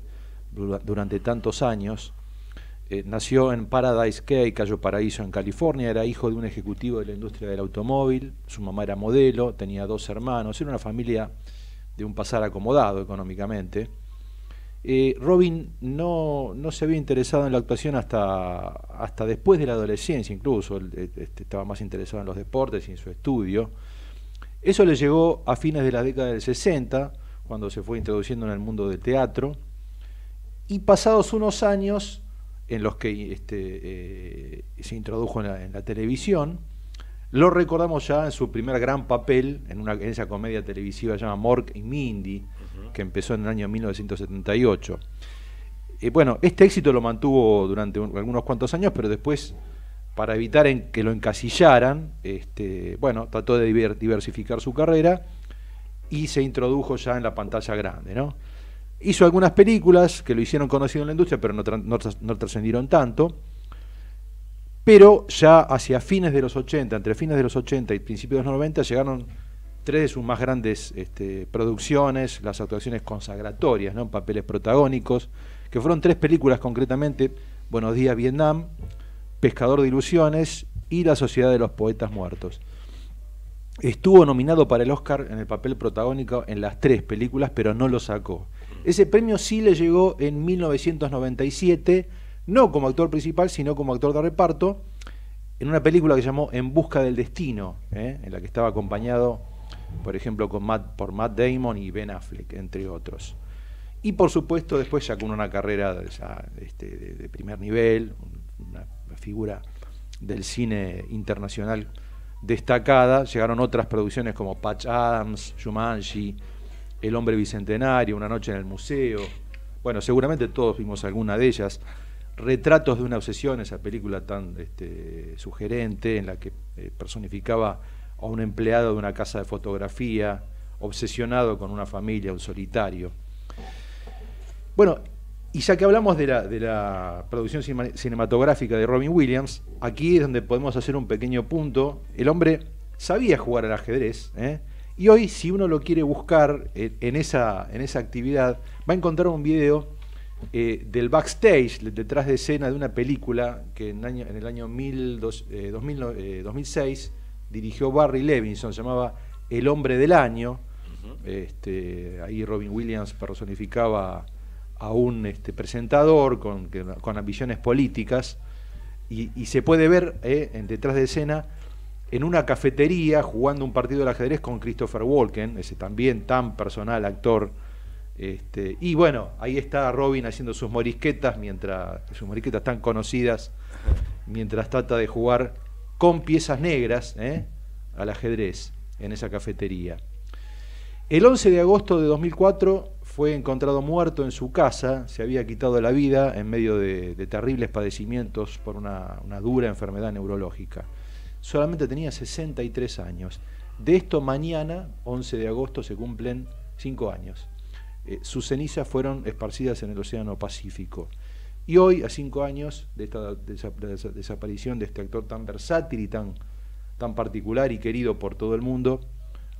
durante tantos años, eh, nació en Paradise Key, Cayo Paraíso, en California. Era hijo de un ejecutivo de la industria del automóvil. Su mamá era modelo, tenía dos hermanos. Era una familia de un pasar acomodado económicamente. Eh, Robin no, no, se había interesado en la actuación hasta, hasta después de la adolescencia, incluso. Eh, este, estaba más interesado en los deportes y en su estudio. Eso le llegó a fines de la década del 60, cuando se fue introduciendo en el mundo del teatro. Y pasados unos años, en los que este, eh, se introdujo en la, televisión. Lo recordamos ya en su primer gran papel en, una, en esa comedia televisiva llamada Mork y Mindy, que empezó en el año 1978. y bueno, este éxito lo mantuvo durante algunos cuantos años, pero después, para evitar que lo encasillaran, este, bueno, trató de diversificar su carrera y se introdujo ya en la pantalla grande, ¿no? Hizo algunas películas que lo hicieron conocido en la industria, pero no, trascendieron tanto. Pero ya hacia fines de los 80, entre fines de los 80 y principios de los 90, llegaron tres de sus más grandes este, producciones, las actuaciones consagratorias, ¿no? papeles protagónicos, que fueron tres películas concretamente, Buenos días Vietnam, Pescador de Ilusiones y La Sociedad de los Poetas Muertos. Estuvo nominado para el Oscar en el papel protagónico en las tres películas, pero no lo sacó. Ese premio sí le llegó en 1997, no como actor principal, sino como actor de reparto, en una película que llamó En Busca del Destino, ¿eh? en la que estaba acompañado, por ejemplo, con Matt, por Matt Damon y Ben Affleck, entre otros. Y por supuesto, después ya con una carrera este, de, primer nivel, una figura del cine internacional destacada, llegaron otras producciones como Patch Adams, Jumanji, el hombre bicentenario, Una noche en el museo. Bueno, seguramente todos vimos alguna de ellas. Retratos de una obsesión, esa película tan este, sugerente en la que eh, personificaba a un empleado de una casa de fotografía, obsesionado con una familia, un solitario. Bueno, y ya que hablamos de la, de la producción cinematográfica de Robin Williams, aquí es donde podemos hacer un pequeño punto. El hombre sabía jugar al ajedrez, ¿eh? Y hoy, si uno lo quiere buscar en esa, en esa actividad, va a encontrar un video eh, del backstage, detrás de escena de una película que en, el año 2006 eh, dirigió Barry Levinson, se llamaba El hombre del año. este, ahí Robin Williams personificaba a un este, presentador con, con ambiciones políticas y, se puede ver eh, en detrás de escena en una cafetería jugando un partido de ajedrez con Christopher Walken, ese también tan personal actor. Este, y bueno, ahí está Robin haciendo sus morisquetas, mientras, sus morisquetas tan conocidas, mientras trata de jugar con piezas negras ¿eh? al ajedrez en esa cafetería. El 11 de agosto de 2004 fue encontrado muerto en su casa, se había quitado la vida en medio de, terribles padecimientos por una dura enfermedad neurológica solamente tenía 63 años. De esto mañana, 11 de agosto, se cumplen 5 años. Eh, sus cenizas fueron esparcidas en el Océano Pacífico. Y hoy, a 5 años de esta desaparición de este actor tan versátil y tan, tan particular y querido por todo el mundo,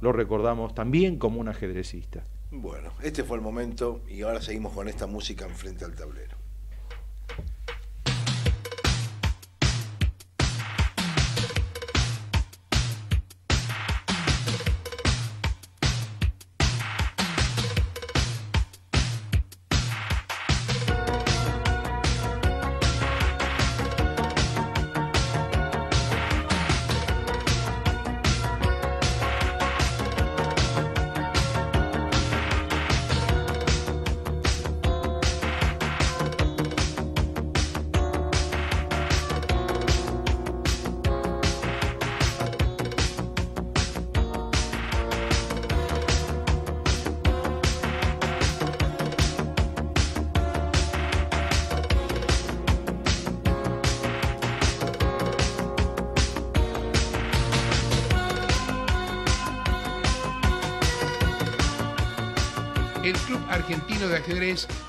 lo recordamos también como un ajedrecista. Bueno, este fue el momento y ahora seguimos con esta música enfrente al tablero.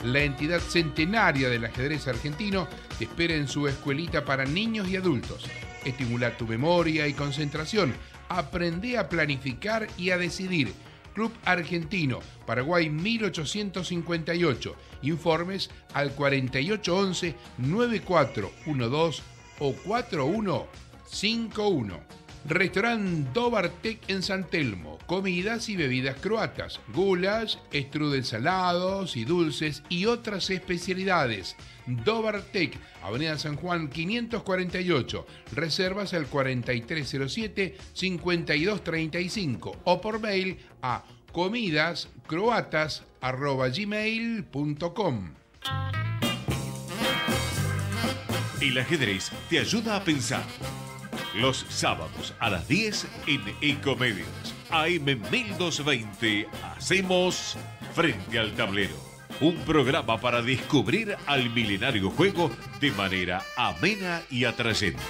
La entidad centenaria del ajedrez argentino, espera en su escuelita para niños y adultos. Estimula tu memoria y concentración. Aprende a planificar y a decidir. Club Argentino, Paraguay 1858. Informes al 4811-9412 o 4151. Restaurant Dobartek en San Telmo. Comidas y bebidas croatas, gulas, strudel salados y dulces y otras especialidades. Dobartek, Avenida San Juan 548. Reservas al 4307-5235 o por mail a comidascroatas.gmail.com. El ajedrez te ayuda a pensar los sábados a las 10 en Ecomedios. AM 1220 hacemos Frente al Tablero. Un programa para descubrir al milenario juego de manera amena y atrayente.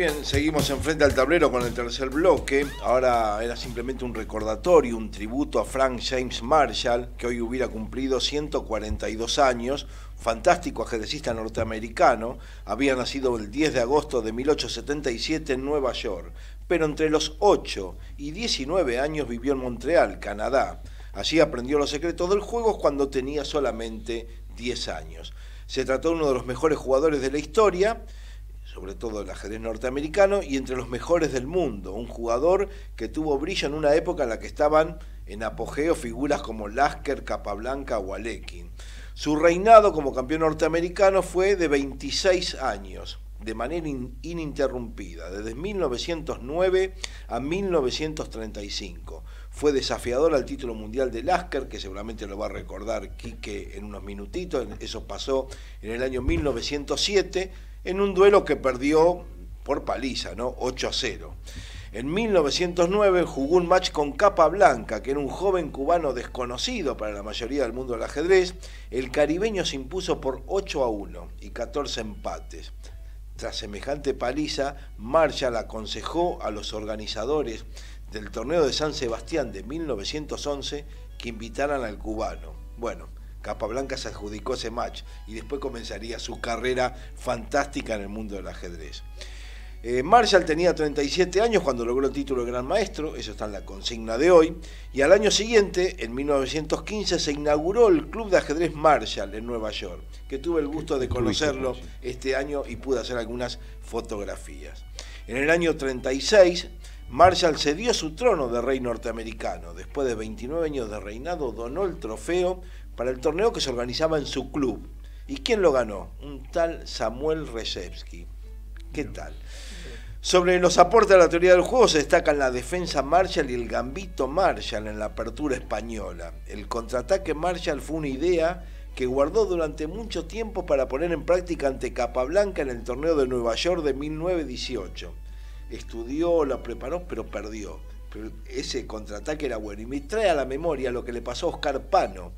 Bien, seguimos enfrente al tablero con el tercer bloque. Ahora era simplemente un recordatorio, un tributo a Frank James Marshall, que hoy hubiera cumplido 142 años, fantástico ajedrecista norteamericano. Había nacido el 10 de agosto de 1877 en Nueva York, pero entre los 8 y 19 años vivió en Montreal, Canadá. Allí aprendió los secretos del juego cuando tenía solamente 10 años. Se trató de uno de los mejores jugadores de la historia sobre todo el ajedrez norteamericano, y entre los mejores del mundo. Un jugador que tuvo brillo en una época en la que estaban en apogeo figuras como Lasker, Capablanca o Alekin. Su reinado como campeón norteamericano fue de 26 años, de manera ininterrumpida, desde 1909 a 1935. Fue desafiador al título mundial de Lasker, que seguramente lo va a recordar Quique en unos minutitos. Eso pasó en el año 1907 en un duelo que perdió por paliza, ¿no? 8 a 0. En 1909 jugó un match con Capa Blanca, que era un joven cubano desconocido para la mayoría del mundo del ajedrez. El caribeño se impuso por 8 a 1 y 14 empates. Tras semejante paliza, Marshall aconsejó a los organizadores del torneo de San Sebastián de 1911 que invitaran al cubano. Bueno, Capablanca se adjudicó ese match y después comenzaría su carrera fantástica en el mundo del ajedrez. Eh, Marshall tenía 37 años cuando logró el título de Gran Maestro, eso está en la consigna de hoy, y al año siguiente, en 1915, se inauguró el Club de Ajedrez Marshall en Nueva York, que tuve el gusto de conocerlo este año y pude hacer algunas fotografías. En el año 36, Marshall cedió su trono de rey norteamericano. Después de 29 años de reinado, donó el trofeo para el torneo que se organizaba en su club. ¿Y quién lo ganó? Un tal Samuel Rezewski. ¿Qué tal? Sobre los aportes a la teoría del juego se destacan la defensa Marshall y el gambito Marshall en la apertura española. El contraataque Marshall fue una idea que guardó durante mucho tiempo para poner en práctica ante Capablanca en el torneo de Nueva York de 1918. Estudió, lo preparó, pero perdió. Pero ese contraataque era bueno. Y me trae a la memoria lo que le pasó a Oscar Pano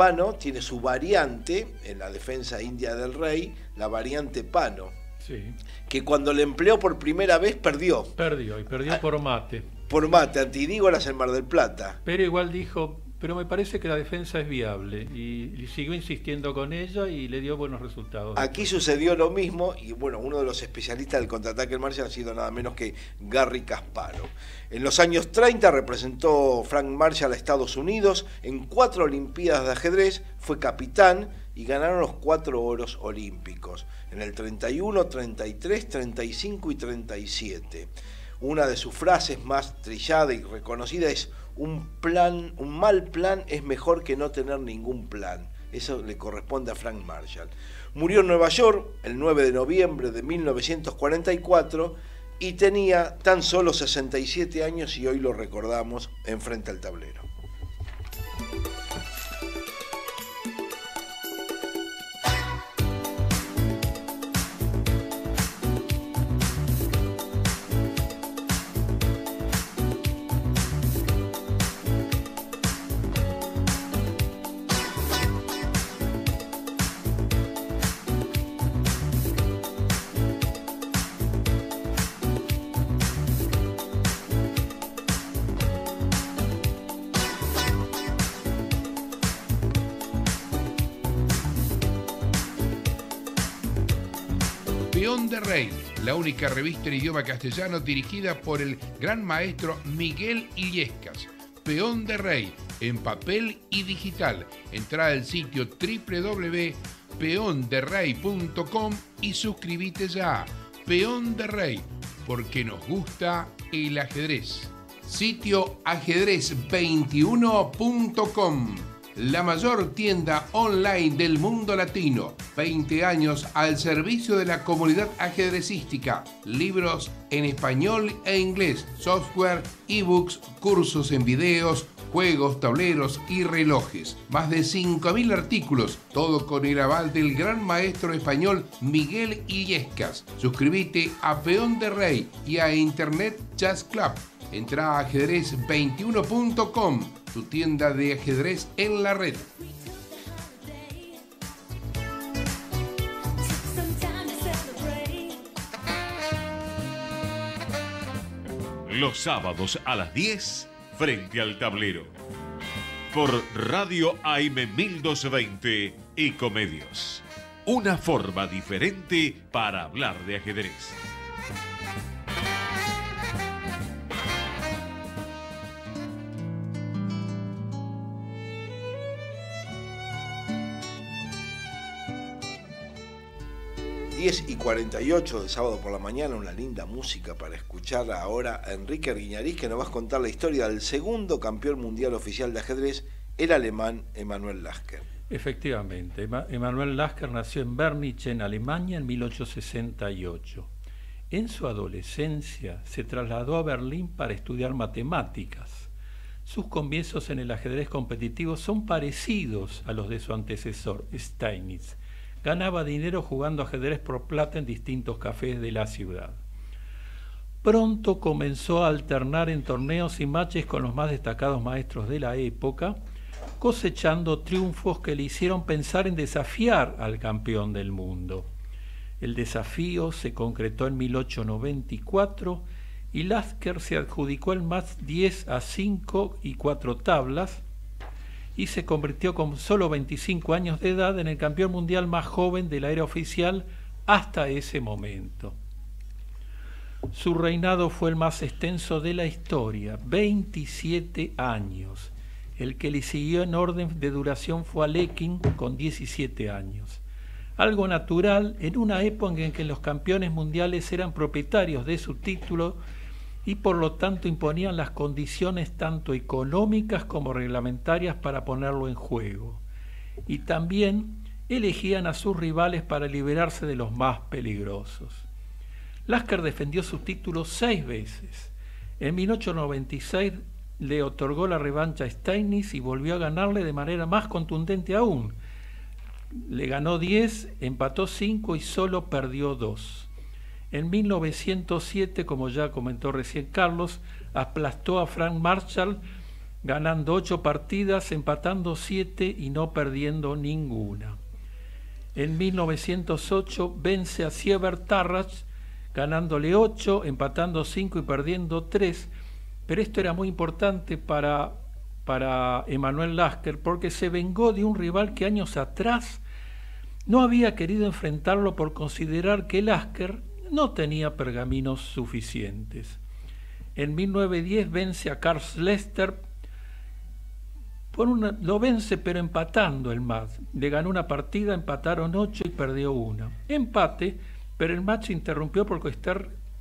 Pano tiene su variante en la defensa india del rey, la variante Pano, sí. que cuando le empleó por primera vez perdió. Perdió, y perdió ah, por mate. Por mate, Antidígoras en Mar del Plata. Pero igual dijo, pero me parece que la defensa es viable y, siguió insistiendo con ella y le dio buenos resultados. Aquí sucedió lo mismo y bueno, uno de los especialistas del contraataque en Marshall ha sido nada menos que Gary Casparo. En los años 30 representó Frank Marshall a Estados Unidos en cuatro Olimpiadas de ajedrez, fue capitán y ganaron los cuatro oros olímpicos, en el 31, 33, 35 y 37. Una de sus frases más trillada y reconocida es un plan, un mal plan es mejor que no tener ningún plan. Eso le corresponde a Frank Marshall. Murió en Nueva York el 9 de noviembre de 1944 y tenía tan solo 67 años y hoy lo recordamos enfrente al tablero. La única revista en idioma castellano dirigida por el gran maestro Miguel Illescas. Peón de Rey, en papel y digital. Entra al sitio www.peonderrey.com y suscríbete ya. Peón de Rey, porque nos gusta el ajedrez. Sitio ajedrez21.com la mayor tienda online del mundo latino. 20 años al servicio de la comunidad ajedrecística. Libros en español e inglés, software, ebooks, cursos en videos, juegos, tableros y relojes. Más de 5.000 artículos, todo con el aval del gran maestro español Miguel Illescas. Suscríbete a Peón de Rey y a Internet Jazz Club. Entra a ajedrez21.com, tu tienda de ajedrez en la red. Los sábados a las 10, frente al tablero. Por Radio AM 1220 y Comedios. Una forma diferente para hablar de ajedrez. 10 y 48 de sábado por la mañana, una linda música para escuchar ahora a Enrique Arguiñariz que nos va a contar la historia del segundo campeón mundial oficial de ajedrez, el alemán Emanuel Lasker. Efectivamente, Emanuel Lasker nació en Bernich, en Alemania, en 1868. En su adolescencia se trasladó a Berlín para estudiar matemáticas. Sus comienzos en el ajedrez competitivo son parecidos a los de su antecesor, Steinitz ganaba dinero jugando ajedrez por plata en distintos cafés de la ciudad. Pronto comenzó a alternar en torneos y matches con los más destacados maestros de la época, cosechando triunfos que le hicieron pensar en desafiar al campeón del mundo. El desafío se concretó en 1894 y Lasker se adjudicó el match 10 a 5 y 4 tablas, y se convirtió con solo 25 años de edad en el campeón mundial más joven de la era oficial hasta ese momento. Su reinado fue el más extenso de la historia, 27 años. El que le siguió en orden de duración fue Alekin con 17 años. Algo natural en una época en que los campeones mundiales eran propietarios de su título y por lo tanto imponían las condiciones tanto económicas como reglamentarias para ponerlo en juego. Y también elegían a sus rivales para liberarse de los más peligrosos. Lasker defendió su título seis veces. En 1896 le otorgó la revancha a Steinitz y volvió a ganarle de manera más contundente aún. Le ganó 10, empató 5 y solo perdió 2. En 1907, como ya comentó recién Carlos, aplastó a Frank Marshall ganando ocho partidas, empatando siete y no perdiendo ninguna. En 1908 vence a Siebert Tarrach ganándole ocho, empatando cinco y perdiendo tres, pero esto era muy importante para, para Emanuel Lasker porque se vengó de un rival que años atrás no había querido enfrentarlo por considerar que Lasker no tenía pergaminos suficientes. En 1910 vence a Carl Lester, por lo vence pero empatando el match. Le ganó una partida, empataron ocho y perdió una. Empate, pero el match se interrumpió por,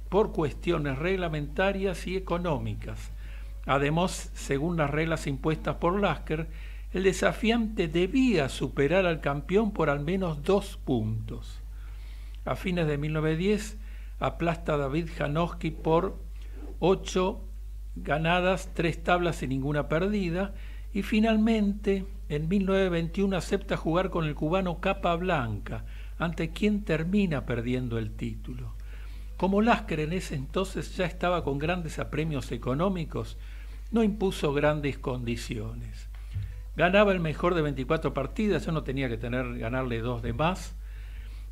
por cuestiones reglamentarias y económicas. Además, según las reglas impuestas por Lasker, el desafiante debía superar al campeón por al menos dos puntos. A fines de 1910 aplasta a David Janowski por ocho ganadas, tres tablas y ninguna perdida. Y finalmente, en 1921 acepta jugar con el cubano Capa Blanca, ante quien termina perdiendo el título. Como Lasker en ese entonces ya estaba con grandes apremios económicos, no impuso grandes condiciones. Ganaba el mejor de 24 partidas, yo no tenía que tener, ganarle dos de más,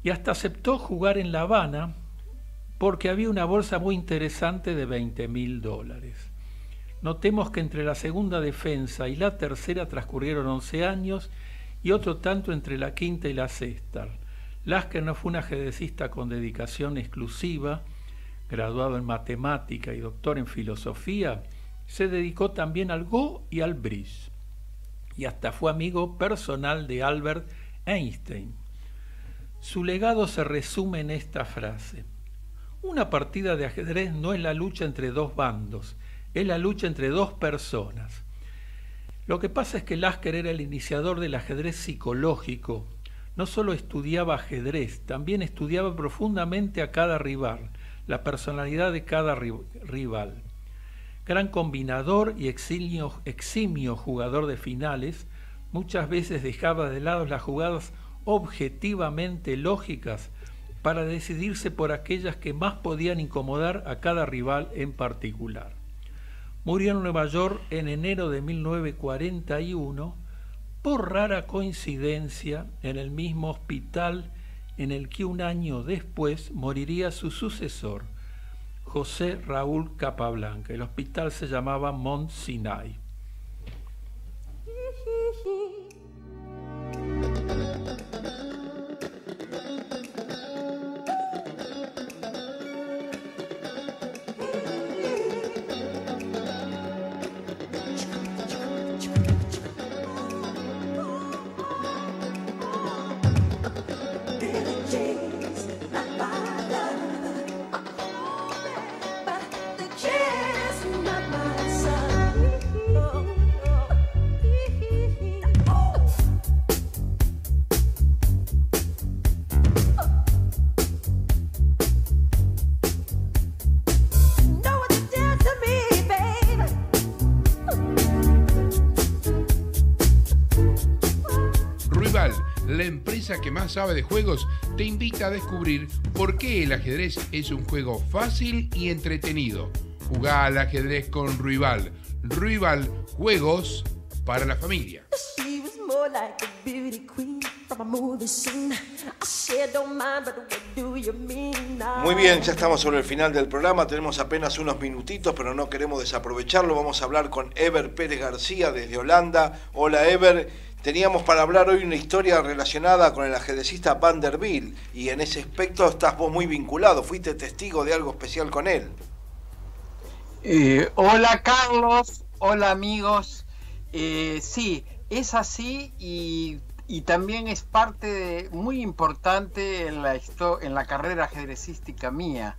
y hasta aceptó jugar en La Habana, porque había una bolsa muy interesante de 20 mil dólares. Notemos que entre la segunda defensa y la tercera transcurrieron 11 años y otro tanto entre la quinta y la sexta. Lasker no fue un ajedrecista con dedicación exclusiva, graduado en matemática y doctor en filosofía, se dedicó también al Go y al Bridge, y hasta fue amigo personal de Albert Einstein. Su legado se resume en esta frase. Una partida de ajedrez no es la lucha entre dos bandos, es la lucha entre dos personas. Lo que pasa es que Lasker era el iniciador del ajedrez psicológico. No solo estudiaba ajedrez, también estudiaba profundamente a cada rival, la personalidad de cada rival. Gran combinador y eximio, eximio jugador de finales, muchas veces dejaba de lado las jugadas objetivamente lógicas para decidirse por aquellas que más podían incomodar a cada rival en particular. Murió en Nueva York en enero de 1941 por rara coincidencia en el mismo hospital en el que un año después moriría su sucesor, José Raúl Capablanca. El hospital se llamaba Mont Sinai. Que más sabe de juegos te invita a descubrir por qué el ajedrez es un juego fácil y entretenido. Jugá al ajedrez con Ruibal. Ruibal, juegos para la familia. Muy bien, ya estamos sobre el final del programa, tenemos apenas unos minutitos, pero no queremos desaprovecharlo. Vamos a hablar con Ever Pérez García desde Holanda. Hola Ever, Teníamos para hablar hoy una historia relacionada con el ajedrecista Vanderbilt y en ese aspecto estás vos muy vinculado, fuiste testigo de algo especial con él. Eh, hola Carlos, hola amigos. Eh, sí, es así y, también es parte muy importante en la, en la carrera ajedrecística mía,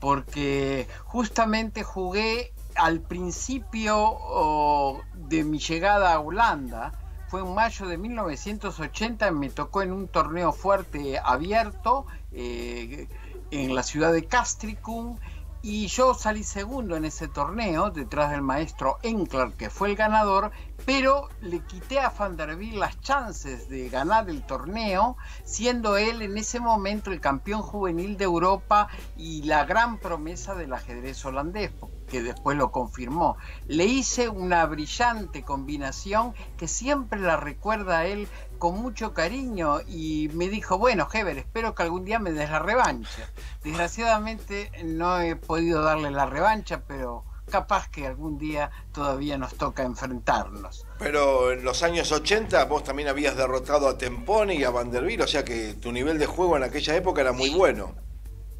porque justamente jugué al principio de mi llegada a Holanda fue en mayo de 1980, me tocó en un torneo fuerte abierto eh, en la ciudad de Castricum y yo salí segundo en ese torneo detrás del maestro Enkler que fue el ganador, pero le quité a Van der las chances de ganar el torneo, siendo él en ese momento el campeón juvenil de Europa y la gran promesa del ajedrez holandés que después lo confirmó. Le hice una brillante combinación que siempre la recuerda él con mucho cariño y me dijo, bueno, Heber, espero que algún día me des la revancha. Desgraciadamente no he podido darle la revancha, pero capaz que algún día todavía nos toca enfrentarnos. Pero en los años 80 vos también habías derrotado a Tempone y a Vanderbilt, o sea que tu nivel de juego en aquella época era muy bueno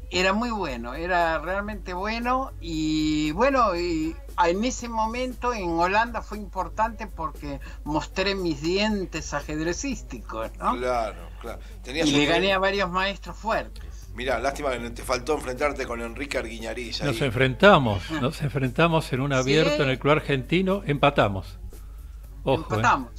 era muy bueno, era realmente bueno y bueno, y en ese momento en Holanda fue importante porque mostré mis dientes ajedrecísticos, ¿no? Claro, claro. y le gané a varios maestros fuertes. Mirá, lástima que te faltó enfrentarte con Enrique Arguiñariz. Nos enfrentamos, nos enfrentamos en un abierto en el club argentino, empatamos. Ojo, ¿eh? empatamos.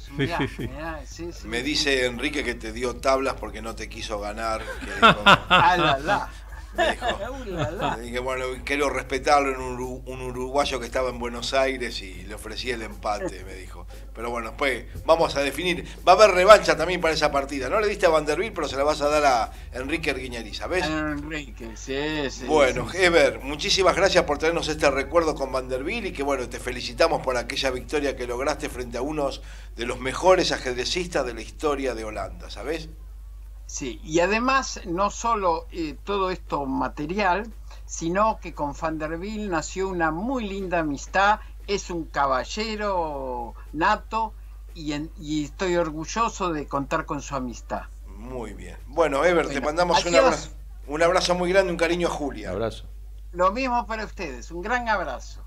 Sí, sí, Me dice Enrique que te dio tablas porque no te quiso ganar. ah, la, la. Me dijo. dije, bueno, quiero respetarlo en un, uruguayo que estaba en Buenos Aires y le ofrecí el empate, me dijo. Pero bueno, después vamos a definir. Va a haber revancha también para esa partida. No le diste a Vanderbilt, pero se la vas a dar a Enrique Erguiñari, ¿sabes? Enrique, sí, sí. Bueno, Ever, muchísimas gracias por tenernos este recuerdo con Vanderbilt y que bueno, te felicitamos por aquella victoria que lograste frente a unos de los mejores ajedrecistas de la historia de Holanda, ¿sabes? Sí, y además no solo eh, todo esto material, sino que con Vanderbilt nació una muy linda amistad, es un caballero nato y, y estoy orgulloso de contar con su amistad. Muy bien. Bueno, Ever, te mandamos un abrazo, un abrazo muy grande, un cariño a Julia. Un abrazo. Lo mismo para ustedes, un gran abrazo.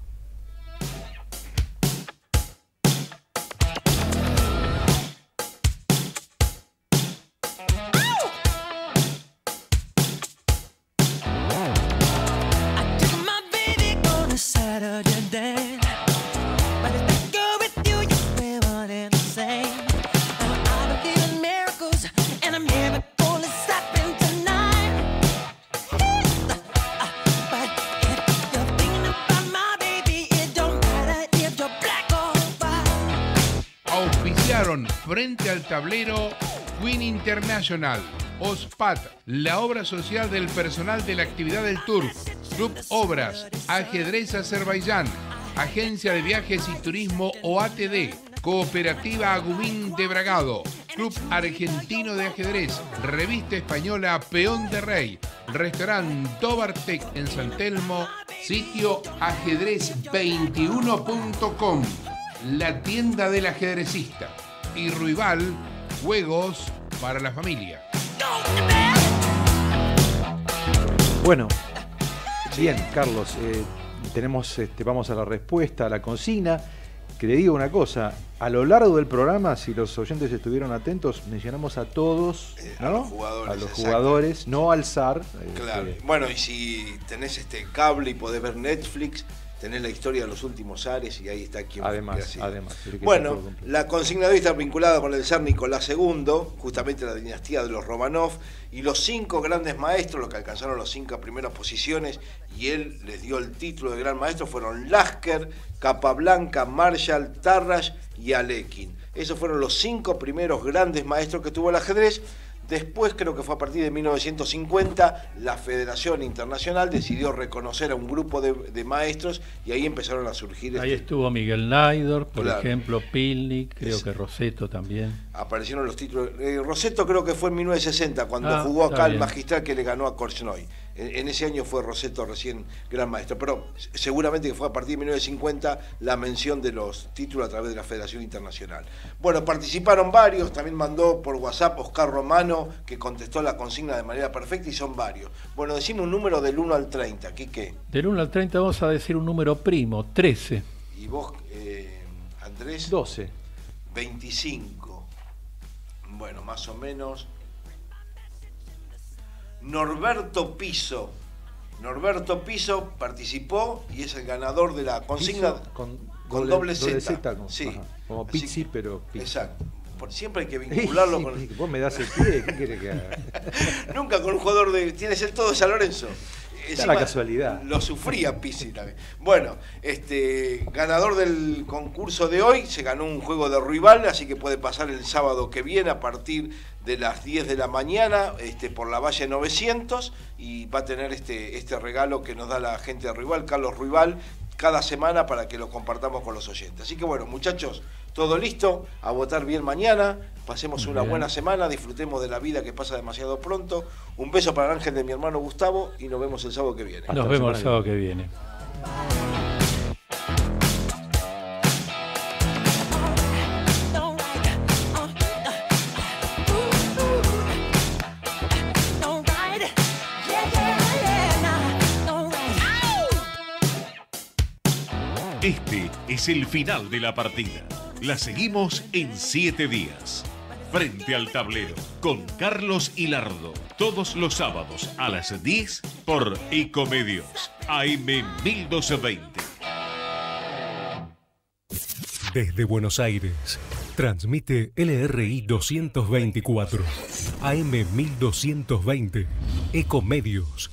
Frente al tablero Queen International, OSPAT, la obra social del personal de la actividad del Tour, Club Obras, Ajedrez Azerbaiyán, Agencia de Viajes y Turismo OATD, Cooperativa Agumín de Bragado, Club Argentino de Ajedrez, Revista Española Peón de Rey, Restaurante Dobartec en San Telmo, sitio ajedrez21.com, la tienda del ajedrecista y Ruibal, juegos para la familia. Bueno, bien, Carlos, eh, tenemos, este, vamos a la respuesta a la consigna. Que le digo una cosa, a lo largo del programa, si los oyentes estuvieron atentos, mencionamos a todos, eh, a los jugadores, a los jugadores no al SAR. Claro. Este, bueno, y si tenés este cable y podés ver Netflix, tener la historia de los últimos ares y ahí está quien además, además bueno la consigna de hoy está vinculada con el zar Nicolás II justamente la dinastía de los Romanov y los cinco grandes maestros los que alcanzaron las cinco primeras posiciones y él les dio el título de gran maestro fueron Lasker Capablanca Marshall Tarrasch y Alekin esos fueron los cinco primeros grandes maestros que tuvo el ajedrez Después, creo que fue a partir de 1950, la Federación Internacional decidió reconocer a un grupo de, maestros y ahí empezaron a surgir. Ahí este estuvo Miguel Naidor, por ejemplo, Pilnik, creo que Roseto también. Aparecieron los títulos. Eh, Roseto creo que fue en 1960, cuando ah, jugó acá el magistral que le ganó a Korchnoi. En, ese año fue Roseto recién gran maestro, pero seguramente que fue a partir de 1950 la mención de los títulos a través de la Federación Internacional. Bueno, participaron varios, también mandó por WhatsApp Oscar Romano, que contestó la consigna de manera perfecta y son varios. Bueno, decimos un número del 1 al 30, ¿qué Del 1 al 30 vamos a decir un número primo, 13. ¿Y vos, eh, Andrés? 12. 25. Bueno, más o menos Norberto Piso. Norberto Piso participó y es el ganador de la consigna con, doble, Z. sí. como Pizzi, pero Exacto. siempre hay que vincularlo con. Vos me das el pie, ¿qué querés que haga? Nunca con un jugador de. Tienes el todo de San Lorenzo. Es la casualidad. Lo sufría Pizzi también. Bueno, este ganador del concurso de hoy se ganó un juego de rival, así que puede pasar el sábado que viene a partir de las 10 de la mañana este, por la Valle 900 y va a tener este, este regalo que nos da la gente de Rival, Carlos Rival, cada semana para que lo compartamos con los oyentes. Así que bueno, muchachos, todo listo, a votar bien mañana, pasemos una buena semana, disfrutemos de la vida que pasa demasiado pronto. Un beso para el ángel de mi hermano Gustavo y nos vemos el sábado que viene. Nos vemos el sábado que viene. Es el final de la partida. La seguimos en siete días. Frente al tablero con Carlos Hilardo. Todos los sábados a las 10 por Ecomedios AM 1220. Desde Buenos Aires, transmite LRI 224, AM 1220, Ecomedios